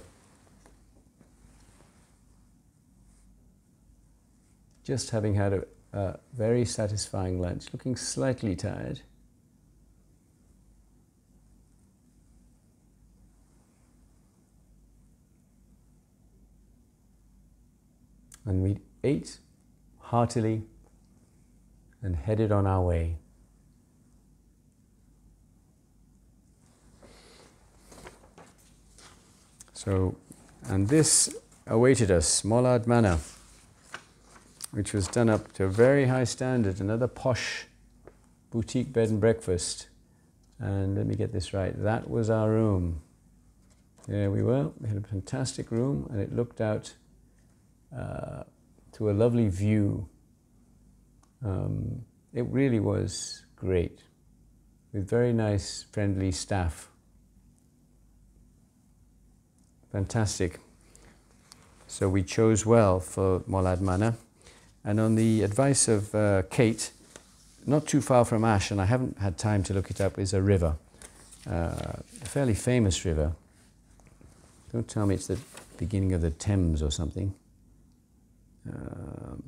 Just having had a, a very satisfying lunch, looking slightly tired. And we ate heartily and headed on our way. So, and this awaited us, Mollard Manor which was done up to a very high standard, another posh boutique bed and breakfast. And let me get this right, that was our room. There we were, we had a fantastic room and it looked out uh, to a lovely view. Um, it really was great, with very nice, friendly staff. Fantastic. So we chose well for Mollard Manor. And on the advice of uh, Kate, not too far from Ash, and I haven't had time to look it up, is a river, uh, a fairly famous river. Don't tell me it's the beginning of the Thames or something. Um,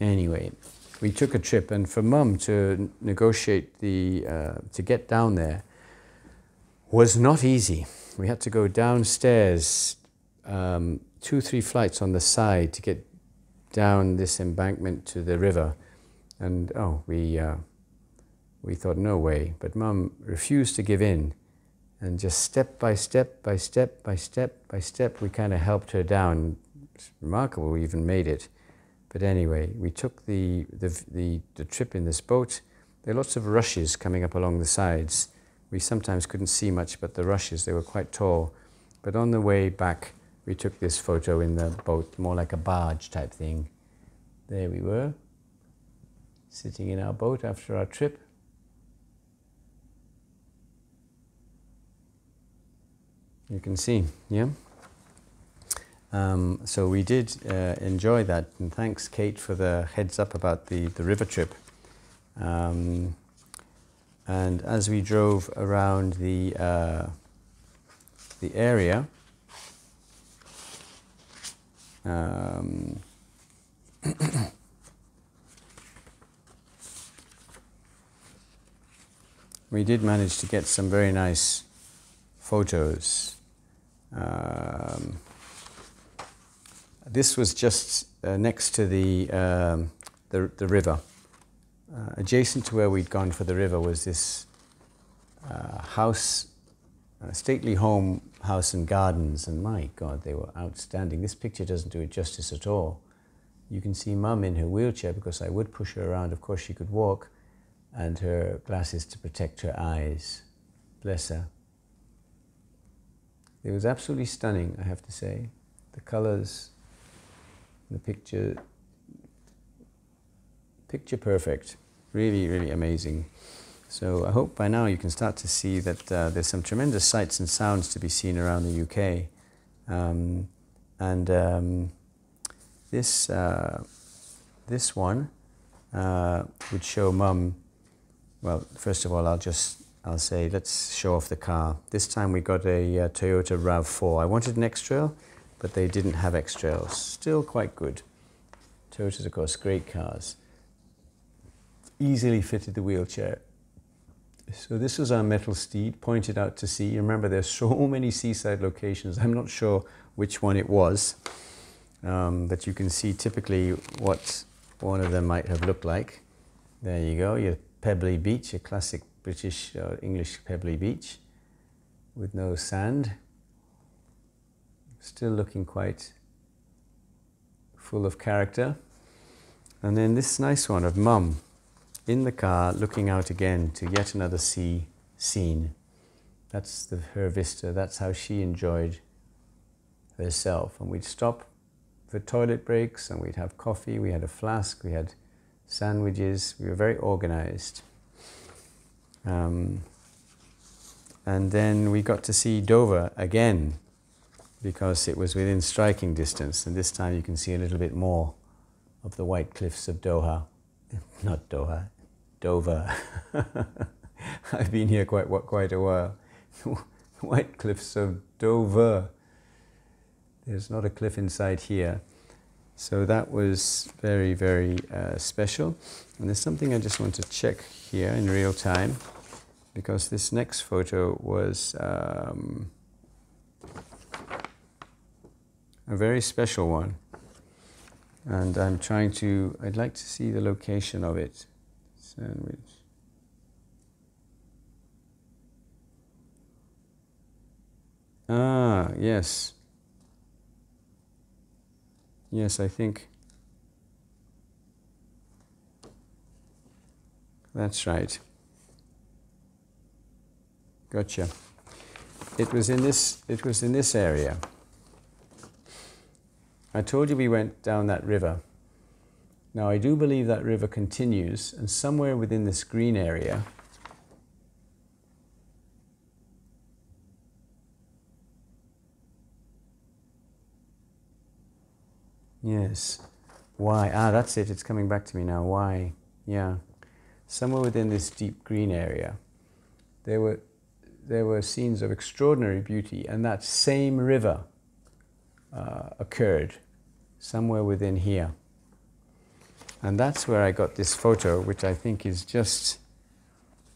anyway, we took a trip, and for Mum to negotiate the uh, to get down there was not easy. We had to go downstairs, um, two three flights on the side to get down this embankment to the river. And oh, we, uh, we thought, no way. But mum refused to give in. And just step by step by step by step by step, we kind of helped her down. It's remarkable we even made it. But anyway, we took the, the, the, the trip in this boat. There are lots of rushes coming up along the sides. We sometimes couldn't see much, but the rushes, they were quite tall. But on the way back, we took this photo in the boat, more like a barge type thing. There we were, sitting in our boat after our trip. You can see, yeah? Um, so we did uh, enjoy that, and thanks, Kate, for the heads up about the, the river trip. Um, and as we drove around the, uh, the area, um, we did manage to get some very nice photos. Um, this was just uh, next to the, um, the, the river. Uh, adjacent to where we'd gone for the river was this uh, house, stately home, house and gardens, and my God, they were outstanding. This picture doesn't do it justice at all. You can see Mum in her wheelchair because I would push her around. Of course, she could walk, and her glasses to protect her eyes. Bless her. It was absolutely stunning, I have to say. The colors, the picture, picture perfect. Really, really amazing. So I hope by now you can start to see that uh, there's some tremendous sights and sounds to be seen around the UK. Um, and um, this, uh, this one uh, would show mum, well, first of all, I'll just, I'll say, let's show off the car. This time we got a uh, Toyota RAV4. I wanted an X-Trail, but they didn't have X-Trails. Still quite good. Toyotas, of course, great cars easily fitted the wheelchair. So this was our metal steed pointed out to sea. Remember, there's so many seaside locations. I'm not sure which one it was, um, but you can see typically what one of them might have looked like. There you go, your pebbly beach, a classic British or uh, English pebbly beach with no sand. Still looking quite full of character. And then this nice one of Mum in the car looking out again to yet another sea scene. That's the, her vista. That's how she enjoyed herself. And we'd stop for toilet breaks and we'd have coffee. We had a flask. We had sandwiches. We were very organized. Um, and then we got to see Dover again because it was within striking distance. And this time you can see a little bit more of the white cliffs of Doha. Not Doha, Dover. I've been here quite quite a while. White cliffs of Dover. There's not a cliff inside here. So that was very, very uh, special. And there's something I just want to check here in real time because this next photo was um, a very special one. And I'm trying to, I'd like to see the location of it sandwich. Ah, yes. Yes, I think that's right. Gotcha. It was in this it was in this area. I told you we went down that river. Now I do believe that river continues and somewhere within this green area Yes. Why? Ah, that's it. It's coming back to me now. Why? Yeah. Somewhere within this deep green area, there were there were scenes of extraordinary beauty, and that same river uh, occurred somewhere within here. And that's where I got this photo, which I think is just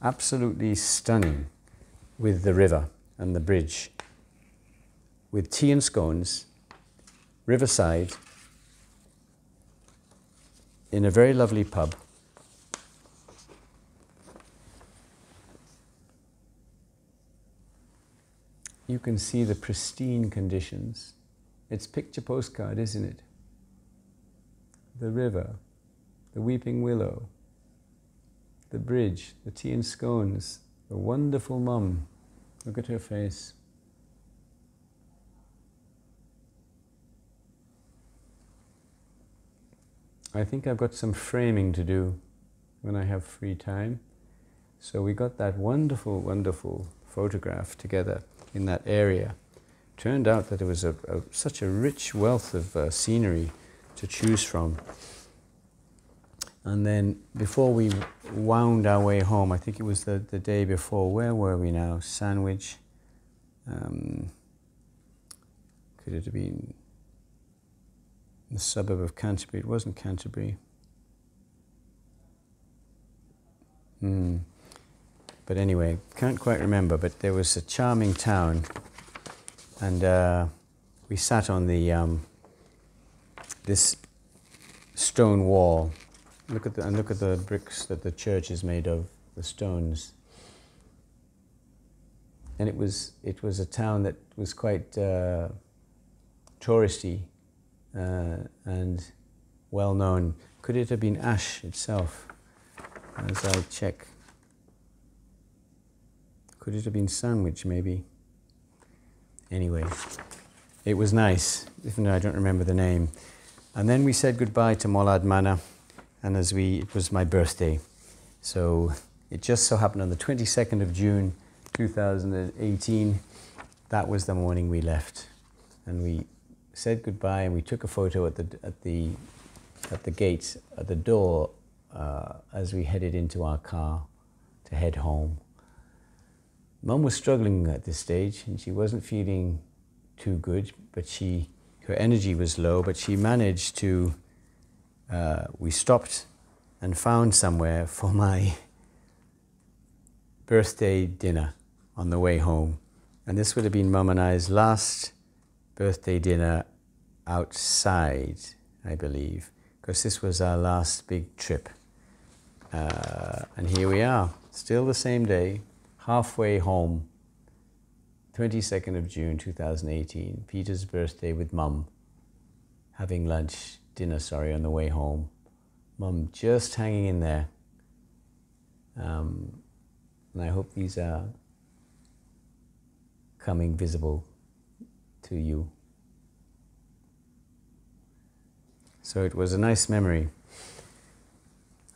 absolutely stunning with the river and the bridge. With tea and scones, riverside, in a very lovely pub. You can see the pristine conditions. It's picture postcard, isn't it? The river, the weeping willow, the bridge, the tea and scones, the wonderful mum. Look at her face. I think I've got some framing to do when I have free time. So we got that wonderful, wonderful photograph together in that area. Turned out that there was a, a such a rich wealth of uh, scenery to choose from. And then before we wound our way home, I think it was the, the day before, where were we now? Sandwich. Um, could it have been the suburb of Canterbury? It wasn't Canterbury. Hmm. But anyway, can't quite remember, but there was a charming town, and uh, we sat on the um, this stone wall. Look at the and look at the bricks that the church is made of, the stones. And it was it was a town that was quite uh, touristy uh, and well known. Could it have been Ash itself? As I check. Could it have been Sandwich, maybe? Anyway, it was nice, even though I don't remember the name. And then we said goodbye to Molad Mana, and as we, it was my birthday. So it just so happened on the 22nd of June 2018, that was the morning we left. And we said goodbye and we took a photo at the, at the, at the gate, at the door, uh, as we headed into our car to head home. Mum was struggling at this stage and she wasn't feeling too good, but she, her energy was low, but she managed to, uh, we stopped and found somewhere for my birthday dinner on the way home. And this would have been Mum and I's last birthday dinner outside, I believe, because this was our last big trip. Uh, and here we are, still the same day, halfway home, 22nd of June 2018, Peter's birthday with mum, having lunch, dinner, sorry, on the way home. Mum just hanging in there. Um, and I hope these are coming visible to you. So it was a nice memory.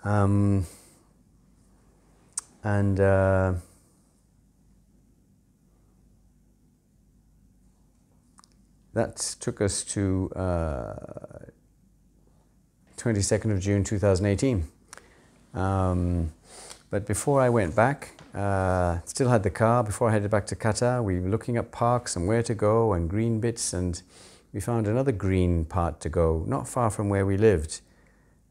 Um, and uh, that took us to uh, 22nd of June 2018. Um, but before I went back, uh, still had the car. Before I headed back to Qatar, we were looking at parks and where to go and green bits, and we found another green part to go, not far from where we lived.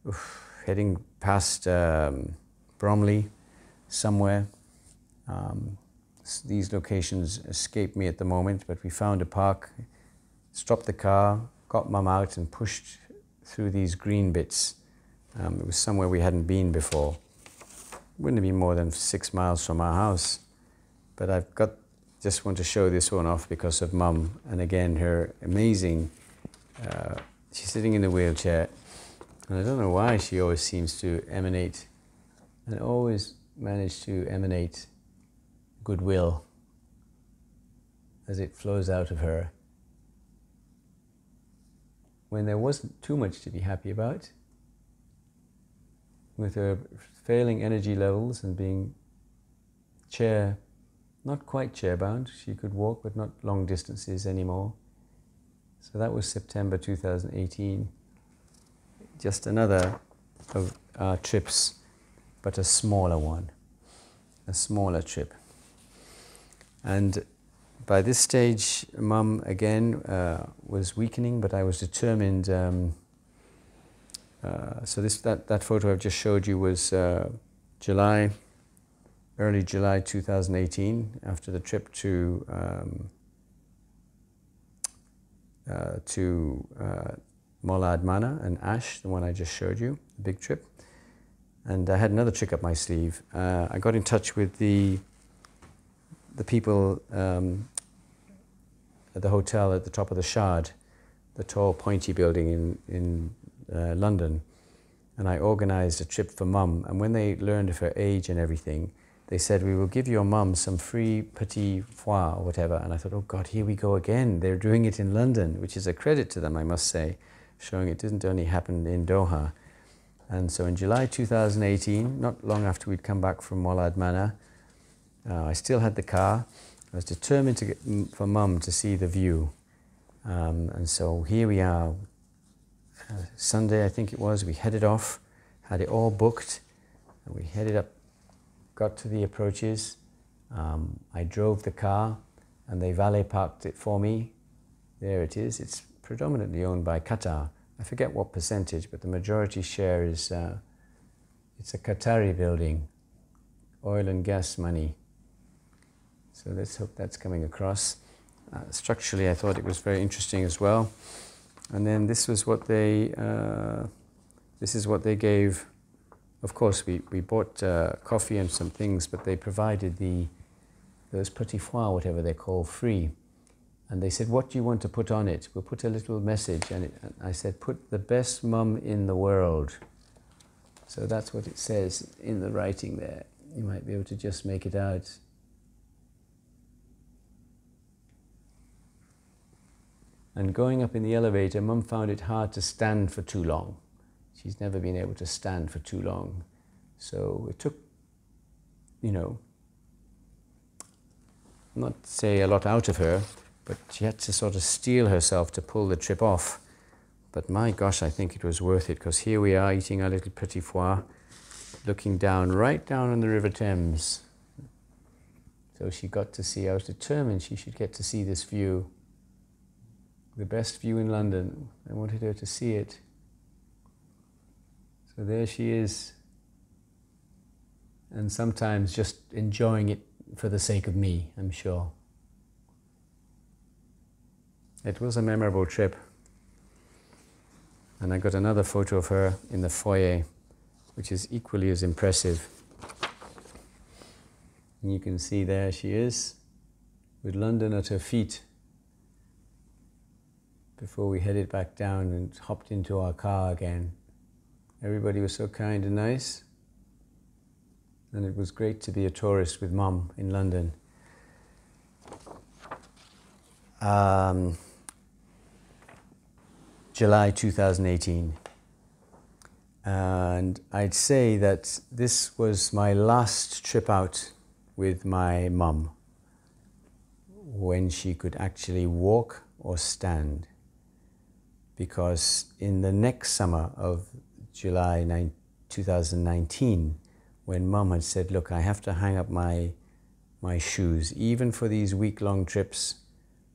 Oof, heading past um, Bromley, somewhere. Um, these locations escape me at the moment, but we found a park stopped the car, got mum out and pushed through these green bits. Um, it was somewhere we hadn't been before. Wouldn't have been more than six miles from our house. But I've got, just want to show this one off because of mum. And again, her amazing, uh, she's sitting in the wheelchair. And I don't know why she always seems to emanate and always manage to emanate goodwill as it flows out of her when there wasn't too much to be happy about, with her failing energy levels and being chair, not quite chair bound, she could walk but not long distances anymore. So that was September 2018. Just another of our trips, but a smaller one, a smaller trip. And by this stage, mum again uh, was weakening, but I was determined. Um, uh, so this that, that photo I've just showed you was uh, July, early July 2018, after the trip to um, uh, to uh, Molad Mana and Ash, the one I just showed you, the big trip. And I had another trick up my sleeve. Uh, I got in touch with the the people um, at the hotel at the top of the Shard, the tall, pointy building in, in uh, London. And I organized a trip for mum. And when they learned of her age and everything, they said, We will give your mum some free petit foie or whatever. And I thought, Oh God, here we go again. They're doing it in London, which is a credit to them, I must say, showing it didn't only happen in Doha. And so in July 2018, not long after we'd come back from Walad Manor, uh, I still had the car. I was determined to get for mum to see the view. Um, and so here we are, uh, Sunday I think it was, we headed off, had it all booked, and we headed up, got to the approaches. Um, I drove the car and they valet parked it for me. There it is. It's predominantly owned by Qatar. I forget what percentage, but the majority share is, uh, it's a Qatari building, oil and gas money. So let's hope that's coming across. Uh, structurally, I thought it was very interesting as well. And then this was what they, uh, this is what they gave. Of course, we, we bought uh, coffee and some things, but they provided the, those petit foie, whatever they're called, free. And they said, what do you want to put on it? We'll put a little message. And, it, and I said, put the best mum in the world. So that's what it says in the writing there. You might be able to just make it out. And going up in the elevator, mum found it hard to stand for too long. She's never been able to stand for too long. So it took, you know, not say a lot out of her, but she had to sort of steel herself to pull the trip off. But my gosh, I think it was worth it because here we are eating our little petit foie, looking down, right down on the River Thames. So she got to see, I was determined she should get to see this view, the best view in London. I wanted her to see it. So there she is, and sometimes just enjoying it for the sake of me, I'm sure. It was a memorable trip. And I got another photo of her in the foyer, which is equally as impressive. And you can see there she is, with London at her feet, before we headed back down and hopped into our car again. Everybody was so kind and nice. And it was great to be a tourist with mum in London. Um, July 2018. And I'd say that this was my last trip out with my mum when she could actually walk or stand. Because in the next summer of July 2019, when mum had said, Look, I have to hang up my, my shoes, even for these week long trips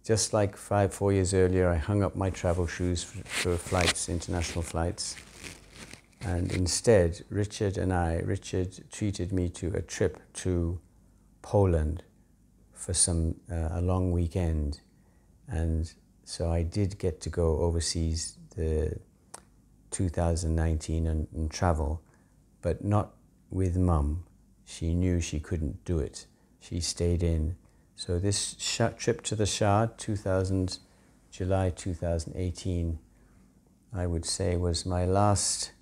just like five, four years earlier, I hung up my travel shoes for, for flights, international flights. And instead, Richard and I, Richard treated me to a trip to Poland for some, uh, a long weekend. And so I did get to go overseas the 2019 and, and travel, but not with mum. She knew she couldn't do it. She stayed in so this trip to the Shard, 2000, July 2018, I would say was my last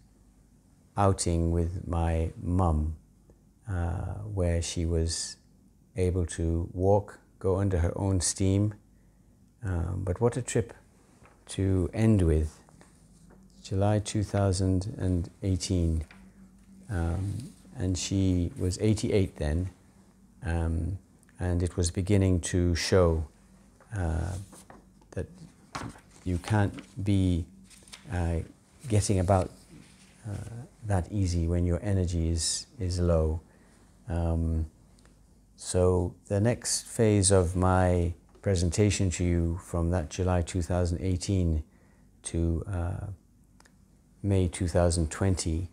outing with my mum, uh, where she was able to walk, go under her own steam. Um, but what a trip to end with. July 2018. Um, and she was 88 then. Um, and it was beginning to show uh, that you can't be uh, getting about uh, that easy when your energy is, is low. Um, so the next phase of my presentation to you from that July 2018 to uh, May 2020,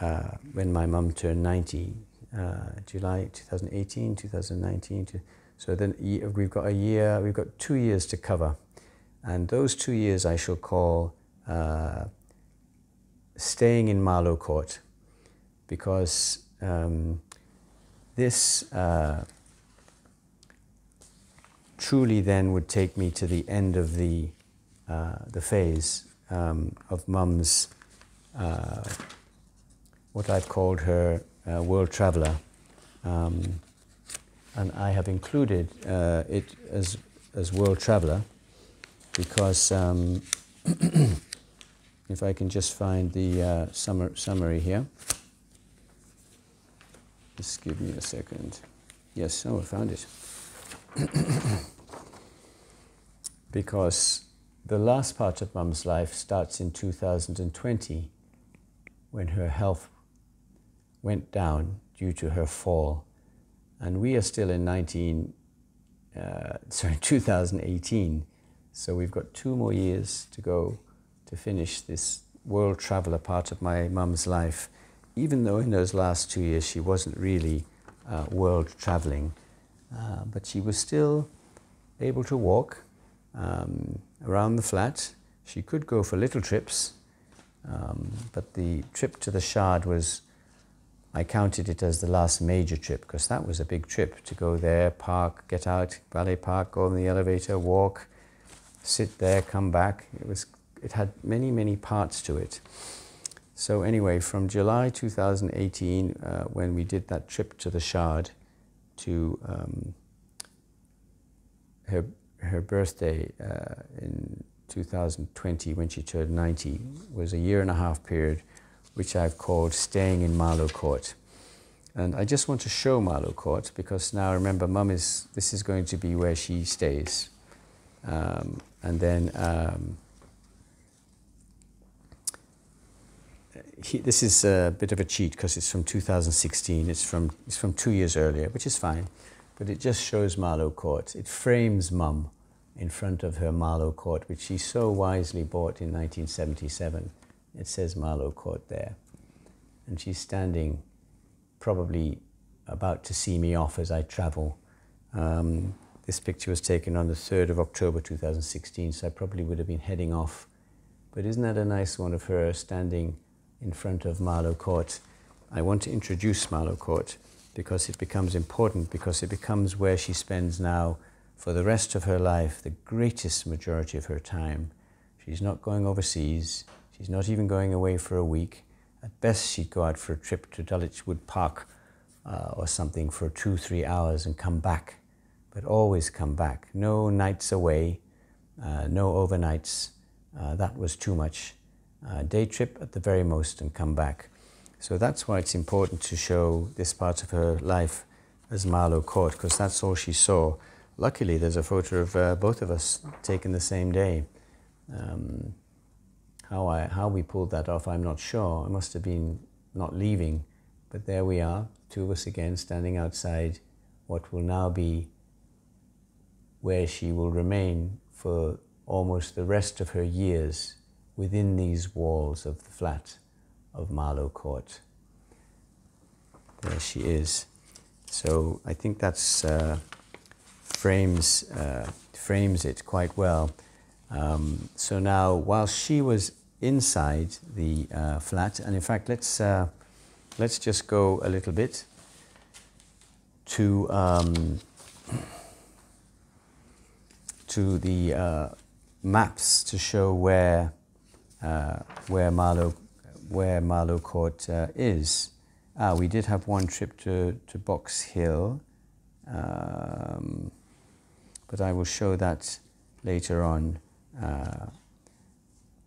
uh, when my mum turned 90, uh, July 2018, 2019. To, so then we've got a year, we've got two years to cover. And those two years I shall call uh, staying in Marlow Court because um, this uh, truly then would take me to the end of the, uh, the phase um, of Mum's, uh, what I've called her uh, world traveler. Um, and I have included uh, it as, as world traveler because um, if I can just find the uh, summer, summary here. Just give me a second. Yes, oh, I found it. because the last part of mum's life starts in 2020 when her health went down due to her fall. And we are still in 19, uh, sorry, 2018. So we've got two more years to go to finish this world traveler part of my mum's life, even though in those last two years she wasn't really uh, world traveling. Uh, but she was still able to walk um, around the flat. She could go for little trips, um, but the trip to the Shard was, I counted it as the last major trip because that was a big trip to go there, park, get out, valet park, go in the elevator, walk, sit there, come back. It was, it had many, many parts to it. So anyway, from July 2018, uh, when we did that trip to the Shard, to um, her her birthday uh, in 2020 when she turned 90 was a year and a half period which I've called staying in Marlow Court. And I just want to show Marlow Court because now remember mum is this is going to be where she stays. Um, and then um, he, this is a bit of a cheat because it's from 2016. It's from, it's from two years earlier, which is fine. But it just shows Marlow Court. It frames mum in front of her Marlow Court, which she so wisely bought in 1977. It says Marlow Court there. And she's standing, probably about to see me off as I travel. Um, this picture was taken on the 3rd of October 2016, so I probably would have been heading off. But isn't that a nice one of her standing in front of Marlow Court? I want to introduce Marlow Court because it becomes important, because it becomes where she spends now for the rest of her life the greatest majority of her time. She's not going overseas, she's not even going away for a week. At best, she'd go out for a trip to Dulwich Wood Park uh, or something for two, three hours and come back, but always come back. No nights away, uh, no overnights. Uh, that was too much. Uh, day trip at the very most and come back. So that's why it's important to show this part of her life as Marlow Court, because that's all she saw. Luckily, there's a photo of uh, both of us taken the same day. Um, how, I, how we pulled that off, I'm not sure. I must have been not leaving, but there we are, two of us again standing outside what will now be where she will remain for almost the rest of her years within these walls of the flat of Marlow Court. There she is. So I think that's uh, frames uh, frames it quite well. Um, so now, while she was inside the uh, flat, and in fact, let's uh, let's just go a little bit to um, to the uh, maps to show where uh, where Marlow where Marlow Court uh, is. Ah, we did have one trip to, to Box Hill, um, but I will show that later on. Uh,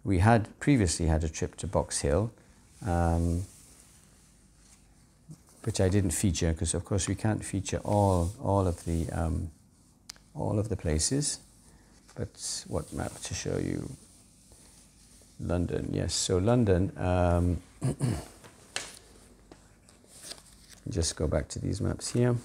we had previously had a trip to Box Hill, um, which I didn't feature because, of course, we can't feature all all of the um, all of the places. But what map to show you? London, yes. So London, um, just go back to these maps here.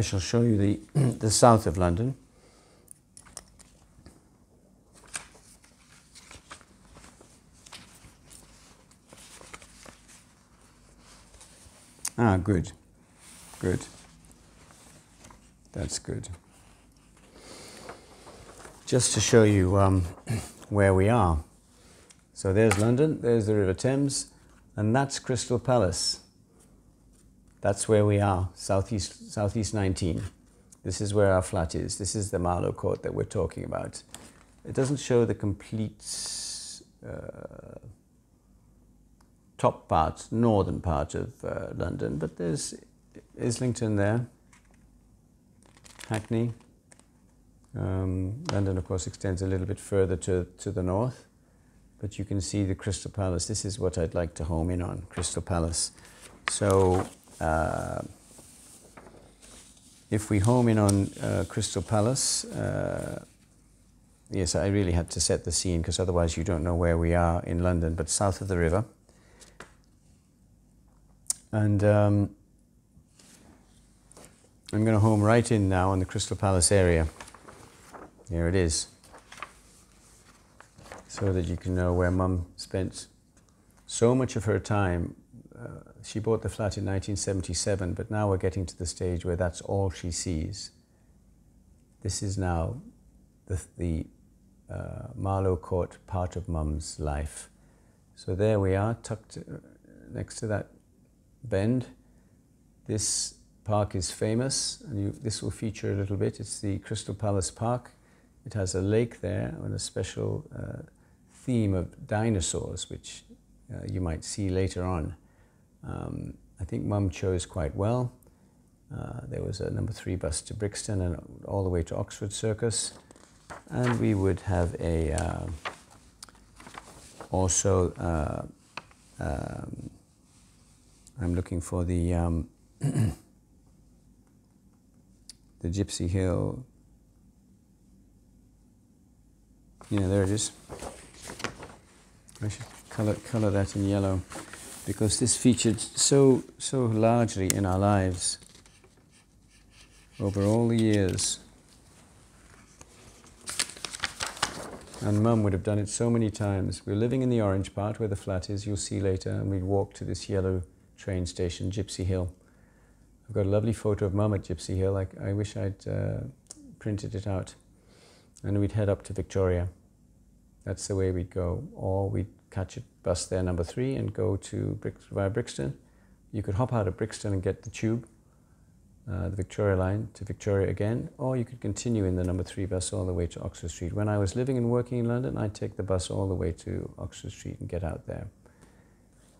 I shall show you the, the south of London. Ah, good, good. That's good. Just to show you um, where we are. So there's London, there's the River Thames, and that's Crystal Palace. That's where we are, southeast, southeast 19. This is where our flat is. This is the Marlow Court that we're talking about. It doesn't show the complete uh, top part, northern part of uh, London, but there's Islington there, Hackney. Um, London, of course, extends a little bit further to, to the north, but you can see the Crystal Palace. This is what I'd like to home in on, Crystal Palace. So, uh, if we home in on uh, Crystal Palace, uh, yes, I really had to set the scene because otherwise you don't know where we are in London, but south of the river. And um, I'm going to home right in now on the Crystal Palace area. Here it is. So that you can know where mum spent so much of her time. Uh, she bought the flat in 1977, but now we're getting to the stage where that's all she sees. This is now the, the uh, Marlow Court part of mum's life. So there we are, tucked uh, next to that bend. This park is famous, and you, this will feature a little bit. It's the Crystal Palace Park. It has a lake there and a special uh, theme of dinosaurs, which uh, you might see later on. Um, I think Mum chose quite well. Uh, there was a number three bus to Brixton and all the way to Oxford Circus. And we would have a uh, also uh, um, I'm looking for the um, the Gypsy Hill. Yeah, there it is. I should color color that in yellow because this featured so so largely in our lives over all the years. And mum would have done it so many times. We're living in the orange part where the flat is, you'll see later, and we'd walk to this yellow train station, Gypsy Hill. I've got a lovely photo of mum at Gypsy Hill. I, I wish I'd uh, printed it out. And we'd head up to Victoria. That's the way we'd go. Or we'd catch a bus there, number three, and go to Brix- via Brixton. You could hop out of Brixton and get the tube, uh, the Victoria line to Victoria again, or you could continue in the number three bus all the way to Oxford Street. When I was living and working in London, I'd take the bus all the way to Oxford Street and get out there.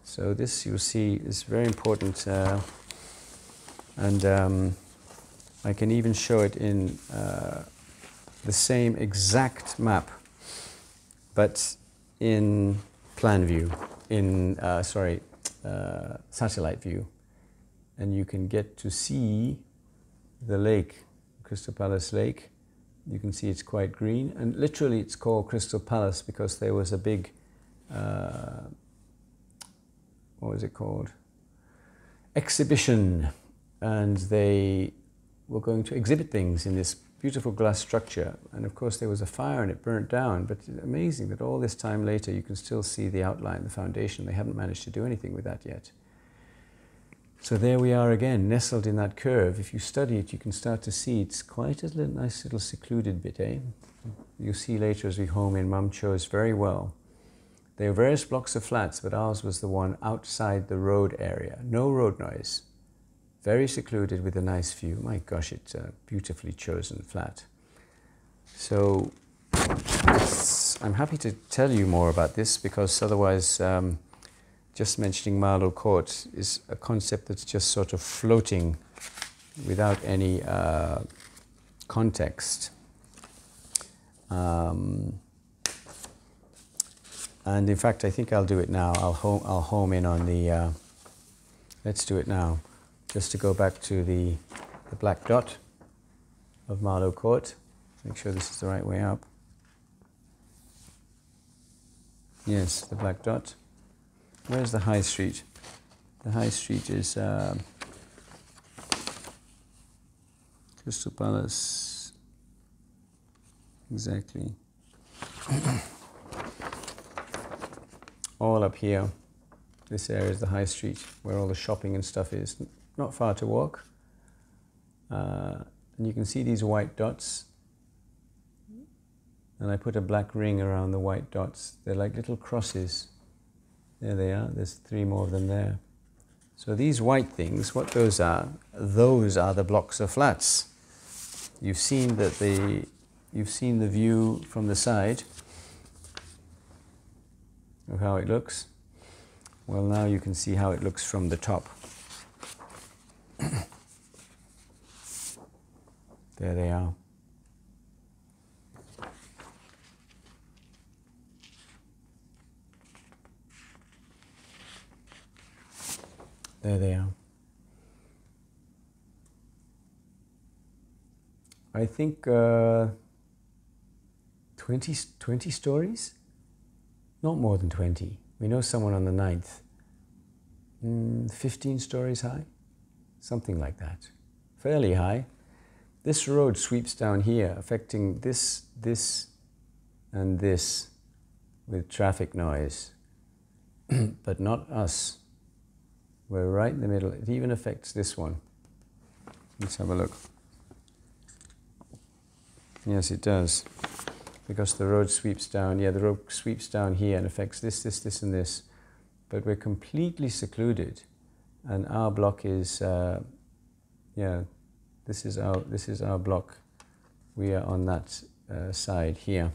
So this you'll see is very important, uh, and um, I can even show it in uh, the same exact map, but in plan view, in uh, sorry, uh, satellite view, and you can get to see the lake, Crystal Palace Lake. You can see it's quite green, and literally it's called Crystal Palace because there was a big uh, what was it called? Exhibition. And they were going to exhibit things in this beautiful glass structure. And of course, there was a fire and it burnt down. But it's amazing that all this time later, you can still see the outline, the foundation. They haven't managed to do anything with that yet. So there we are again, nestled in that curve. If you study it, you can start to see it's quite a little, nice little secluded bit, eh? You'll see later as we home in, Mum chose very well there are various blocks of flats, but ours was the one outside the road area. No road noise. Very secluded with a nice view. My gosh, it's a beautifully chosen flat. So I'm happy to tell you more about this because otherwise, um, just mentioning Marlow Court is a concept that's just sort of floating without any uh, context. Um, and in fact, I think I'll do it now. I'll home, I'll home in on the, uh, let's do it now, just to go back to the, the black dot of Marlow Court. Make sure this is the right way up. Yes, the black dot. Where's the High Street? The High Street is uh, Crystal Palace. Exactly. all up here. This area is the high street where all the shopping and stuff is. Not far to walk. Uh, and you can see these white dots. And I put a black ring around the white dots. They're like little crosses. There they are. There's three more of them there. So these white things, what those are, those are the blocks of flats. You've seen that the, you've seen the view from the side of how it looks. Well, now you can see how it looks from the top. there they are. There they are. I think uh, 20, 20 stories? Not more than 20. We know someone on the ninth. Mm, 15 stories high? Something like that. Fairly high. This road sweeps down here, affecting this, this, and this with traffic noise, but not us. We're right in the middle. It even affects this one. Let's have a look. Yes, it does. Because the road sweeps down. Yeah, the road sweeps down here and affects this, this, this, and this. But we're completely secluded. And our block is, uh, yeah, this is our, this is our block. We are on that uh, side here.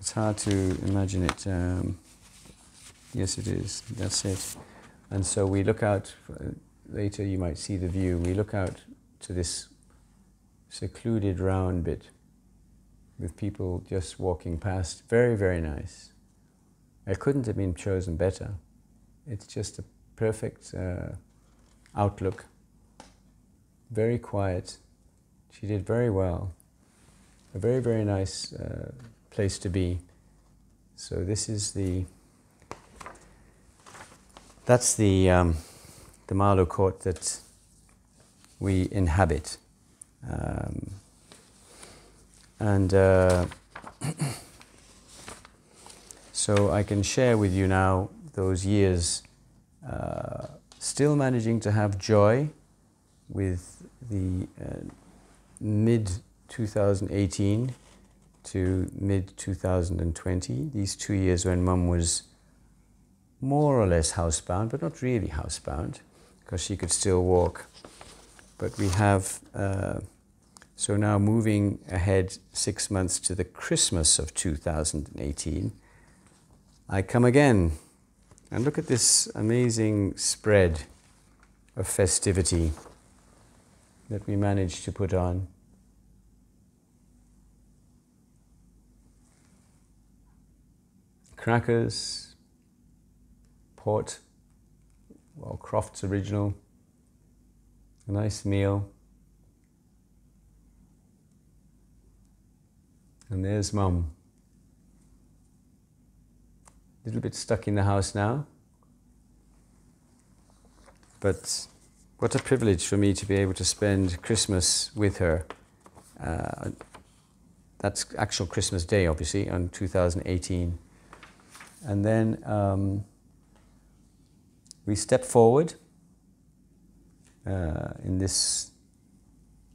It's hard to imagine it. Um, yes, it is. That's it. And so we look out, later you might see the view, we look out to this secluded round bit with people just walking past. Very, very nice. It couldn't have been chosen better. It's just a perfect uh, outlook. Very quiet. She did very well. A very, very nice uh, place to be. So this is the that's the, um, the Marlow court that we inhabit. Um, and uh, so I can share with you now those years uh, still managing to have joy with the uh, mid 2018 to mid 2020, these two years when mum was more or less housebound, but not really housebound, because she could still walk. But we have, uh, so now moving ahead six months to the Christmas of 2018, I come again. And look at this amazing spread of festivity that we managed to put on. Crackers, port, well, Croft's original, a nice meal. And there's mum. A little bit stuck in the house now. But what a privilege for me to be able to spend Christmas with her. Uh, that's actual Christmas Day, obviously, on 2018. And then um, we step forward uh, in this.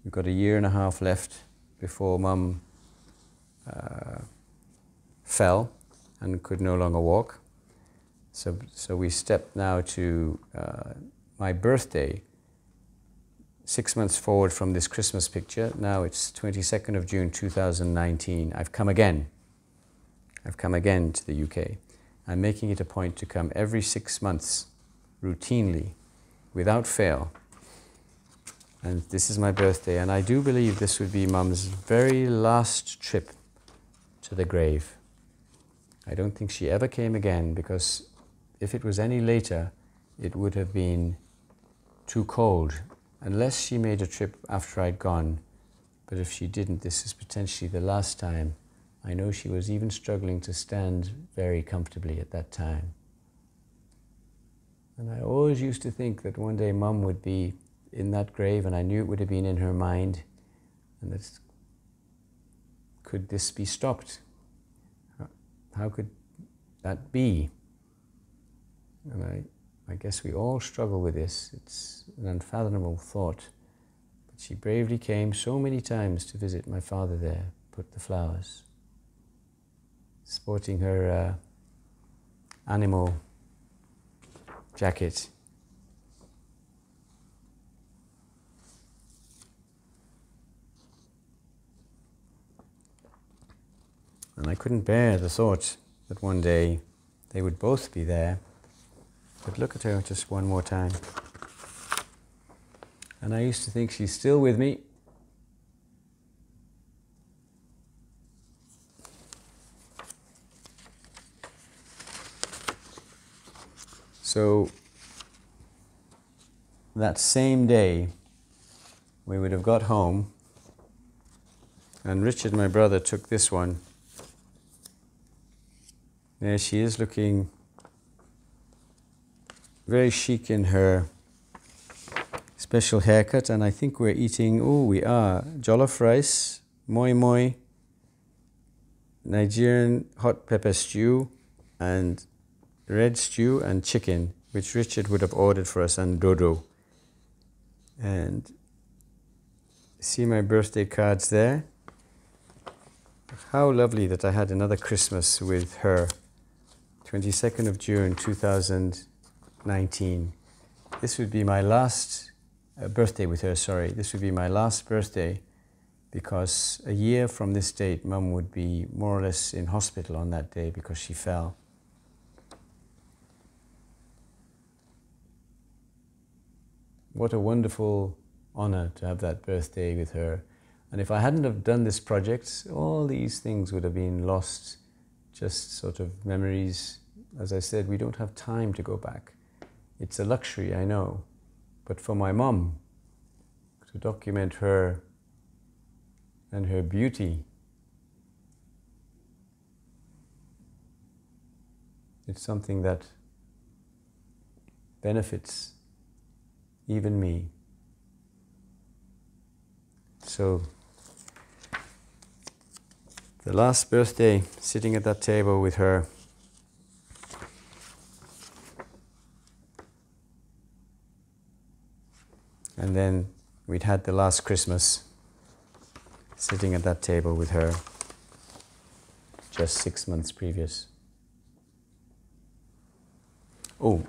We've got a year and a half left before Mum uh, fell and could no longer walk. So, so we step now to uh, my birthday, six months forward from this Christmas picture. Now it's 22nd of June 2019. I've come again. I've come again to the UK. I'm making it a point to come every six months routinely, without fail. And this is my birthday, and I do believe this would be Mum's very last trip to the grave. I don't think she ever came again because if it was any later, it would have been too cold, unless she made a trip after I'd gone. But if she didn't, this is potentially the last time. I know she was even struggling to stand very comfortably at that time. And I always used to think that one day mum would be in that grave, and I knew it would have been in her mind. And that could this be stopped? How could that be? And I, I guess we all struggle with this. It's an unfathomable thought. But she bravely came so many times to visit my father there, put the flowers, sporting her uh, animal jacket. And I couldn't bear the thought that one day they would both be there. But look at her just one more time. And I used to think she's still with me. So that same day, we would have got home, and Richard, my brother, took this one there she is looking very chic in her special haircut, and I think we're eating, oh, we are, jollof rice, moi moi, Nigerian hot pepper stew, and red stew and chicken, which Richard would have ordered for us, and dodo. And see my birthday cards there. How lovely that I had another Christmas with her. 22nd of June 2019. This would be my last uh, birthday with her, sorry. This would be my last birthday because a year from this date, mum would be more or less in hospital on that day because she fell. What a wonderful honor to have that birthday with her. And if I hadn't have done this project, all these things would have been lost, just sort of memories as I said, we don't have time to go back. It's a luxury, I know. But for my mom, to document her and her beauty, it's something that benefits even me. So, the last birthday, sitting at that table with her. And then we'd had the last Christmas sitting at that table with her just six months previous. Oh,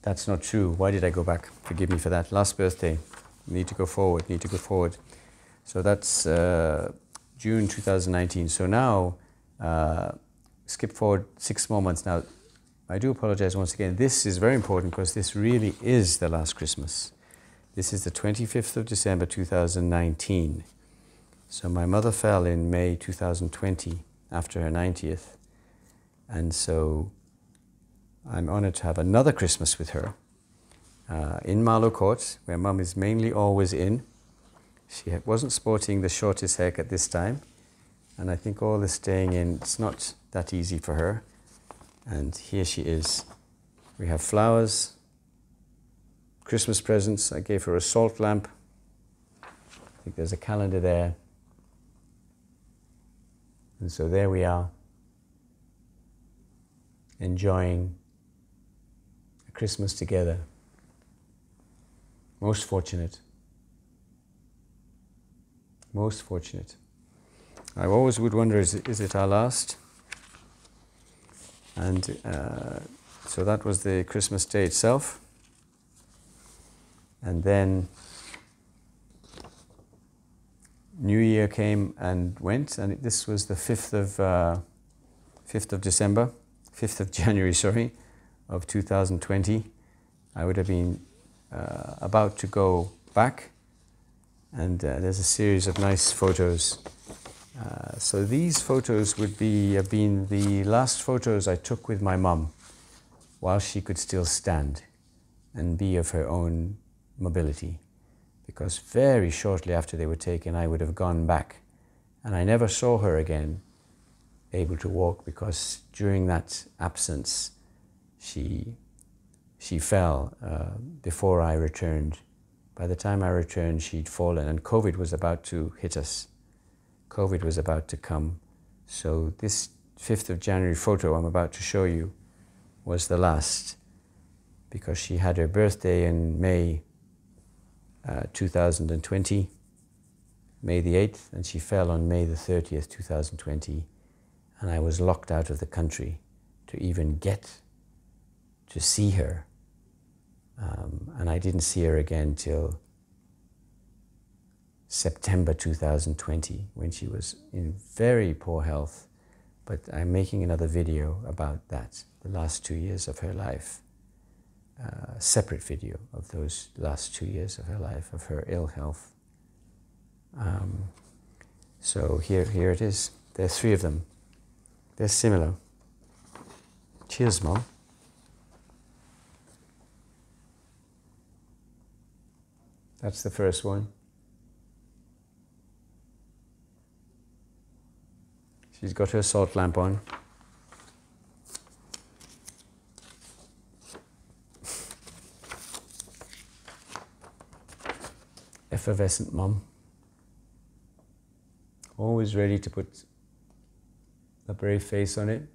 that's not true. Why did I go back? Forgive me for that. Last birthday. Need to go forward, need to go forward. So that's uh, June 2019. So now, uh, skip forward six more months now. I do apologize once again. This is very important because this really is the last Christmas. This is the 25th of December 2019. So my mother fell in May 2020 after her 90th. And so I'm honored to have another Christmas with her uh, in Marlow Court, where mum is mainly always in. She wasn't sporting the shortest haircut this time. And I think all the staying in, it's not that easy for her. And here she is. We have flowers, Christmas presents. I gave her a salt lamp. I think there's a calendar there. And so there we are, enjoying a Christmas together. Most fortunate. Most fortunate. I always would wonder is it, is it our last? And uh, so that was the Christmas day itself. And then New Year came and went, and this was the 5th of, uh, 5th of December, 5th of January, sorry, of 2020. I would have been uh, about to go back, and uh, there's a series of nice photos uh, so these photos would be have been the last photos I took with my mum while she could still stand and be of her own mobility. Because very shortly after they were taken, I would have gone back. And I never saw her again able to walk because during that absence, she, she fell uh, before I returned. By the time I returned, she'd fallen, and COVID was about to hit us. COVID was about to come. So this 5th of January photo I'm about to show you was the last because she had her birthday in May uh, 2020, May the 8th, and she fell on May the 30th, 2020. And I was locked out of the country to even get to see her. Um, and I didn't see her again till September 2020 when she was in very poor health. But I'm making another video about that, the last two years of her life. Uh, separate video of those last two years of her life, of her ill health. Um, so here, here it is. There are three of them. They're similar. Cheers, Mom. That's the first one. She's got her salt lamp on. Effervescent mum. Always ready to put a brave face on it.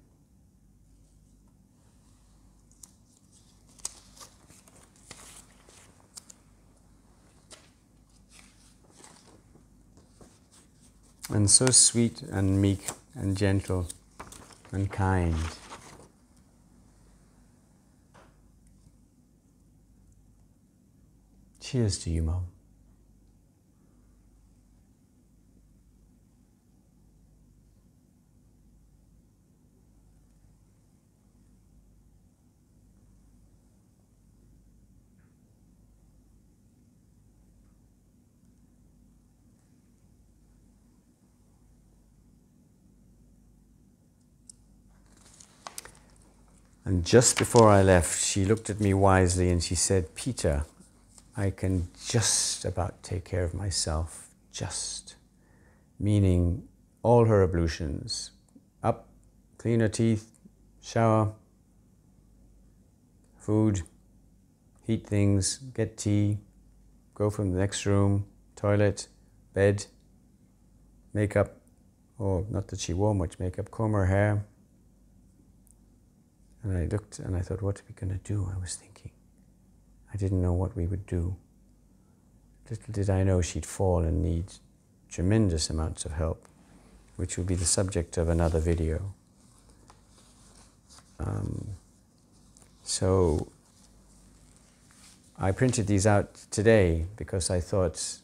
and so sweet and meek and gentle and kind. Cheers to you, Mom. And just before I left, she looked at me wisely and she said, Peter, I can just about take care of myself, just. Meaning all her ablutions up, clean her teeth, shower, food, heat things, get tea, go from the next room, toilet, bed, makeup. Oh, not that she wore much makeup, comb her hair, and I looked and I thought, what are we going to do? I was thinking. I didn't know what we would do. Little did I know she'd fall and need tremendous amounts of help, which will be the subject of another video. Um, so I printed these out today because I thought,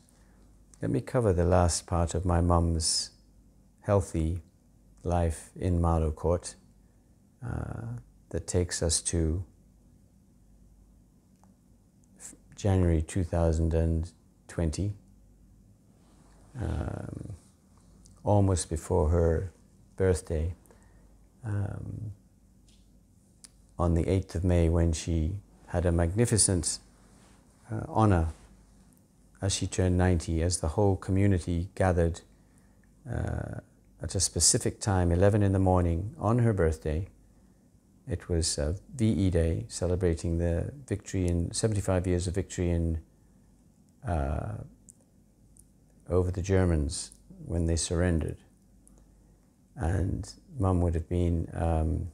let me cover the last part of my mum's healthy life in Marlow Court. Uh, that takes us to January 2020, um, almost before her birthday, um, on the 8th of May, when she had a magnificent uh, honor as she turned 90, as the whole community gathered uh, at a specific time, 11 in the morning, on her birthday it was uh, VE Day, celebrating the victory in 75 years of victory in uh, over the Germans when they surrendered. And Mum would have been um,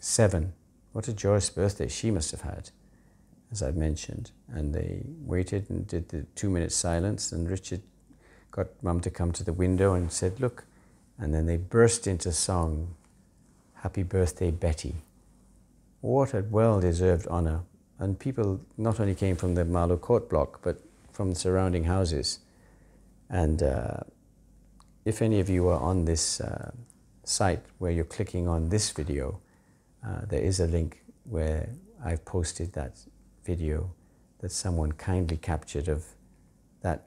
seven. What a joyous birthday she must have had, as I've mentioned. And they waited and did the two minute silence, and Richard got Mum to come to the window and said, Look. And then they burst into song Happy birthday, Betty. What a well deserved honour. And people not only came from the Marlow Court block, but from the surrounding houses. And uh, if any of you are on this uh, site where you're clicking on this video, uh, there is a link where I've posted that video that someone kindly captured of that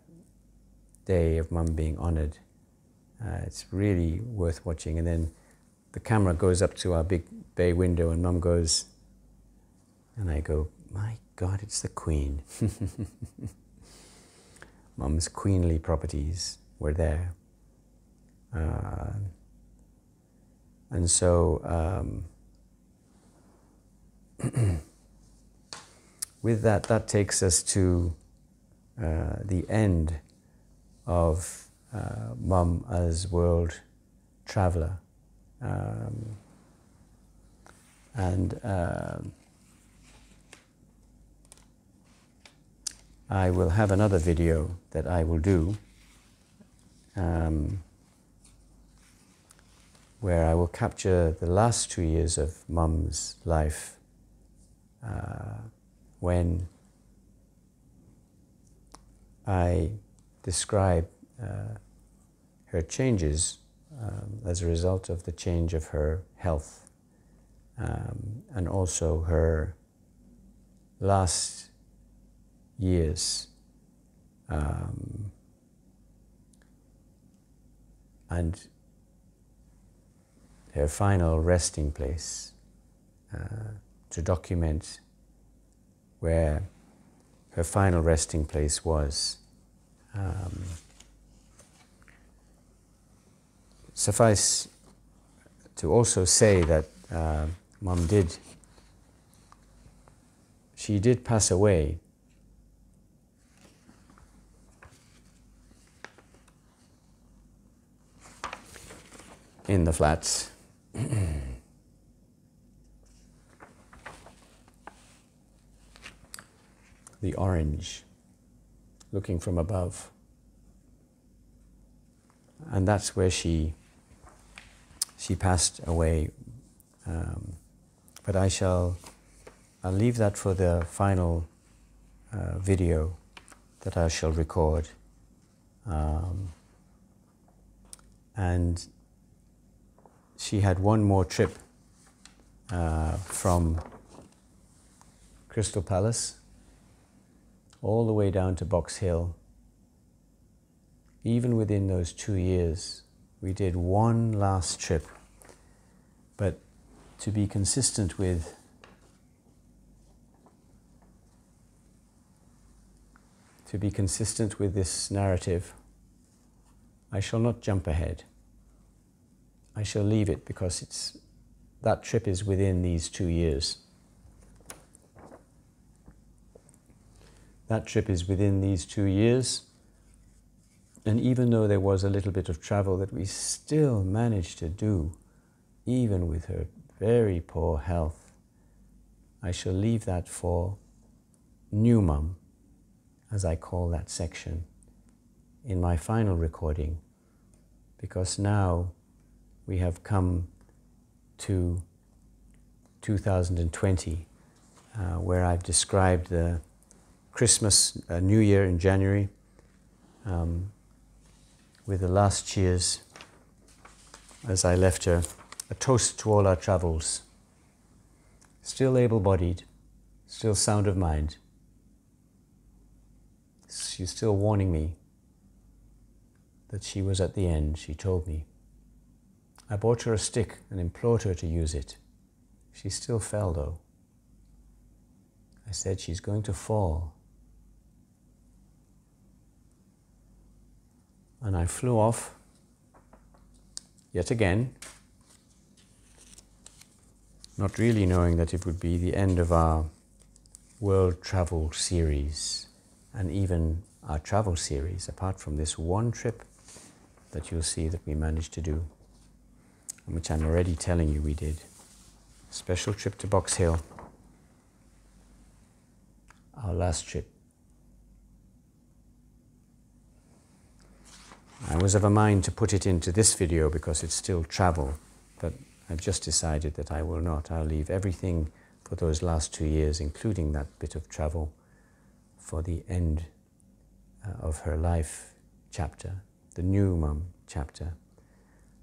day of mum being honoured. Uh, it's really worth watching. And then the camera goes up to our big bay window, and mum goes, and I go, My God, it's the Queen. Mum's queenly properties were there. Uh, and so, um, with that, that takes us to uh, the end of uh, Mum as world traveller. Um, And uh, I will have another video that I will do um, where I will capture the last two years of mum's life uh, when I describe uh, her changes um, as a result of the change of her health um, and also her last years um, and her final resting place uh, to document where her final resting place was. Um, suffice to also say that uh, Mum did, she did pass away. In the flats. the orange looking from above. And that's where she she passed away. Um, but I shall I'll leave that for the final uh, video that I shall record. Um, and she had one more trip uh, from Crystal Palace all the way down to Box Hill. Even within those two years, we did one last trip. But to be consistent with to be consistent with this narrative, I shall not jump ahead. I shall leave it because it's that trip is within these two years. That trip is within these two years. And even though there was a little bit of travel that we still managed to do, even with her very poor health, I shall leave that for new mum, as I call that section, in my final recording, because now we have come to 2020, uh, where I've described the Christmas, uh, New Year in January, um, with the last cheers as I left her, a toast to all our travels. Still able bodied, still sound of mind. She's still warning me that she was at the end, she told me. I bought her a stick and implored her to use it. She still fell, though. I said, She's going to fall. And I flew off yet again, not really knowing that it would be the end of our world travel series and even our travel series, apart from this one trip that you'll see that we managed to do, and which I'm already telling you we did. Special trip to Box Hill, our last trip. I was of a mind to put it into this video because it's still travel, but I've just decided that I will not. I'll leave everything for those last two years, including that bit of travel, for the end uh, of her life chapter, the new mum chapter.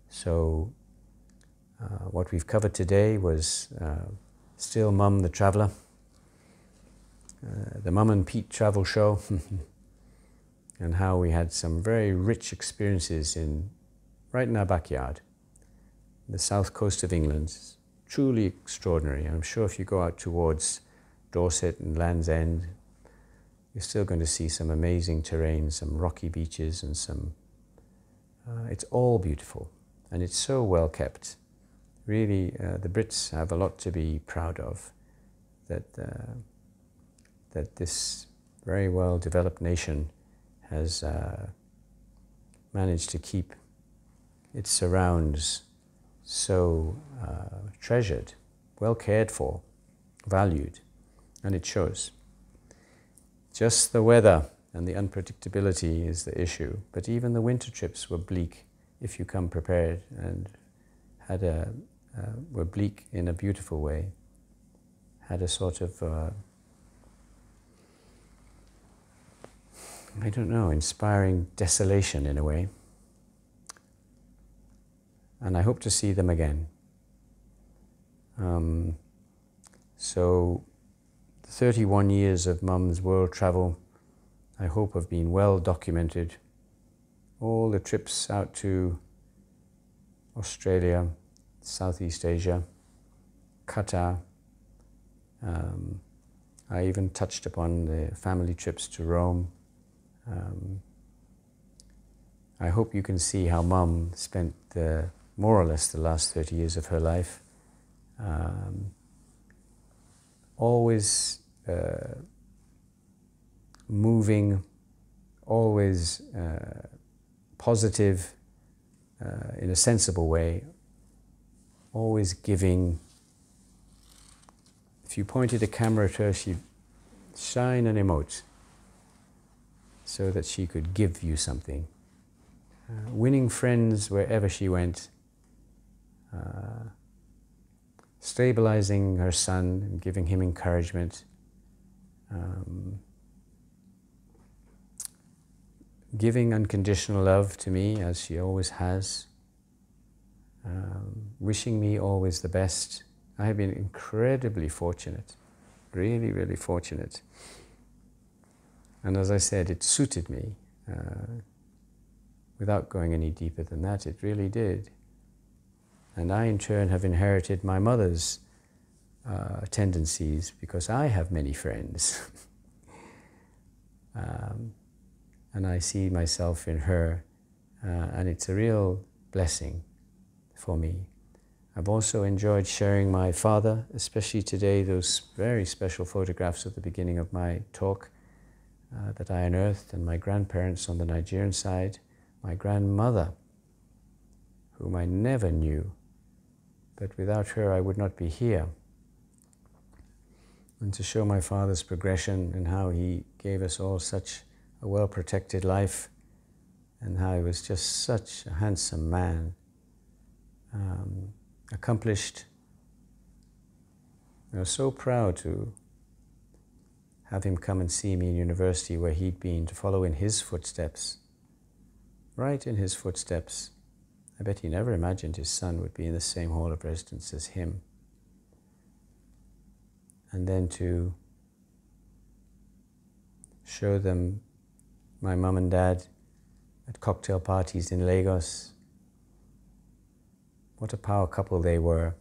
So, uh, what we've covered today was uh, still Mum the Traveller, uh, the Mum and Pete travel show. and how we had some very rich experiences in right in our backyard, the south coast of England. truly extraordinary. I'm sure if you go out towards Dorset and Land's End, you're still going to see some amazing terrain, some rocky beaches, and some. Uh, it's all beautiful, and it's so well kept. Really, uh, the Brits have a lot to be proud of. That uh, that this very well developed nation has uh, managed to keep its surrounds so uh, treasured well cared for, valued, and it shows. Just the weather and the unpredictability is the issue, but even the winter trips were bleak if you come prepared and had a, uh, were bleak in a beautiful way, had a sort of, I don't know, inspiring desolation in a way. And I hope to see them again. Um, so, 31 years of mum's world travel, I hope have been well documented. All the trips out to Australia, Southeast Asia, Qatar. Um, I even touched upon the family trips to Rome. Um, I hope you can see how mum spent the, more or less the last 30 years of her life um, always uh, moving, always uh, positive uh, in a sensible way, always giving. If you pointed a camera at her, she'd shine and emote so that she could give you something. Uh, winning friends wherever she went, uh, stabilizing her son and giving him encouragement, um, giving unconditional love to me as she always has, um, wishing me always the best. I have been incredibly fortunate, really, really fortunate. And as I said, it suited me. Uh, without going any deeper than that, it really did. And I, in turn, have inherited my mother's uh, tendencies because I have many friends. um, and I see myself in her, uh, and it's a real blessing for me. I've also enjoyed sharing my father, especially today, those very special photographs at the beginning of my talk uh, that I unearthed, and my grandparents on the Nigerian side, my grandmother, whom I never knew, but without her I would not be here. And to show my father's progression and how he gave us all such a well protected life and how he was just such a handsome man um, accomplished. I was so proud to have him come and see me in university where he'd been to follow in his footsteps, right in his footsteps. I bet he never imagined his son would be in the same hall of residence as him. And then to show them my mum and dad at cocktail parties in Lagos what a power couple they were.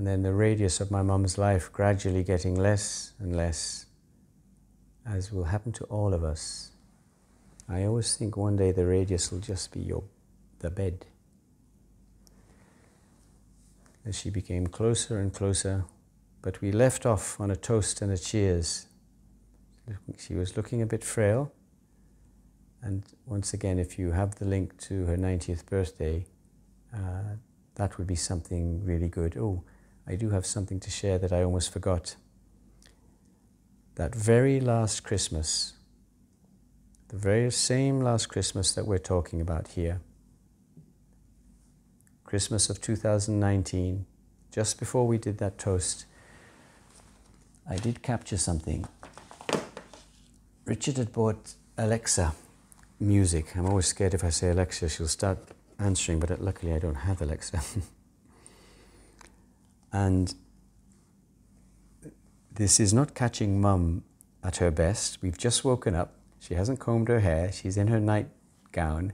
And then the radius of my mum's life gradually getting less and less, as will happen to all of us. I always think one day the radius will just be your, the bed. As she became closer and closer, but we left off on a toast and a cheers. She was looking a bit frail, and once again, if you have the link to her 90th birthday, uh, that would be something really good. Oh, I do have something to share that I almost forgot. That very last Christmas, the very same last Christmas that we're talking about here, Christmas of 2019, just before we did that toast, I did capture something. Richard had bought Alexa music. I'm always scared if I say Alexa, she'll start answering, but luckily I don't have Alexa. and this is not catching mum at her best. We've just woken up. She hasn't combed her hair. She's in her nightgown.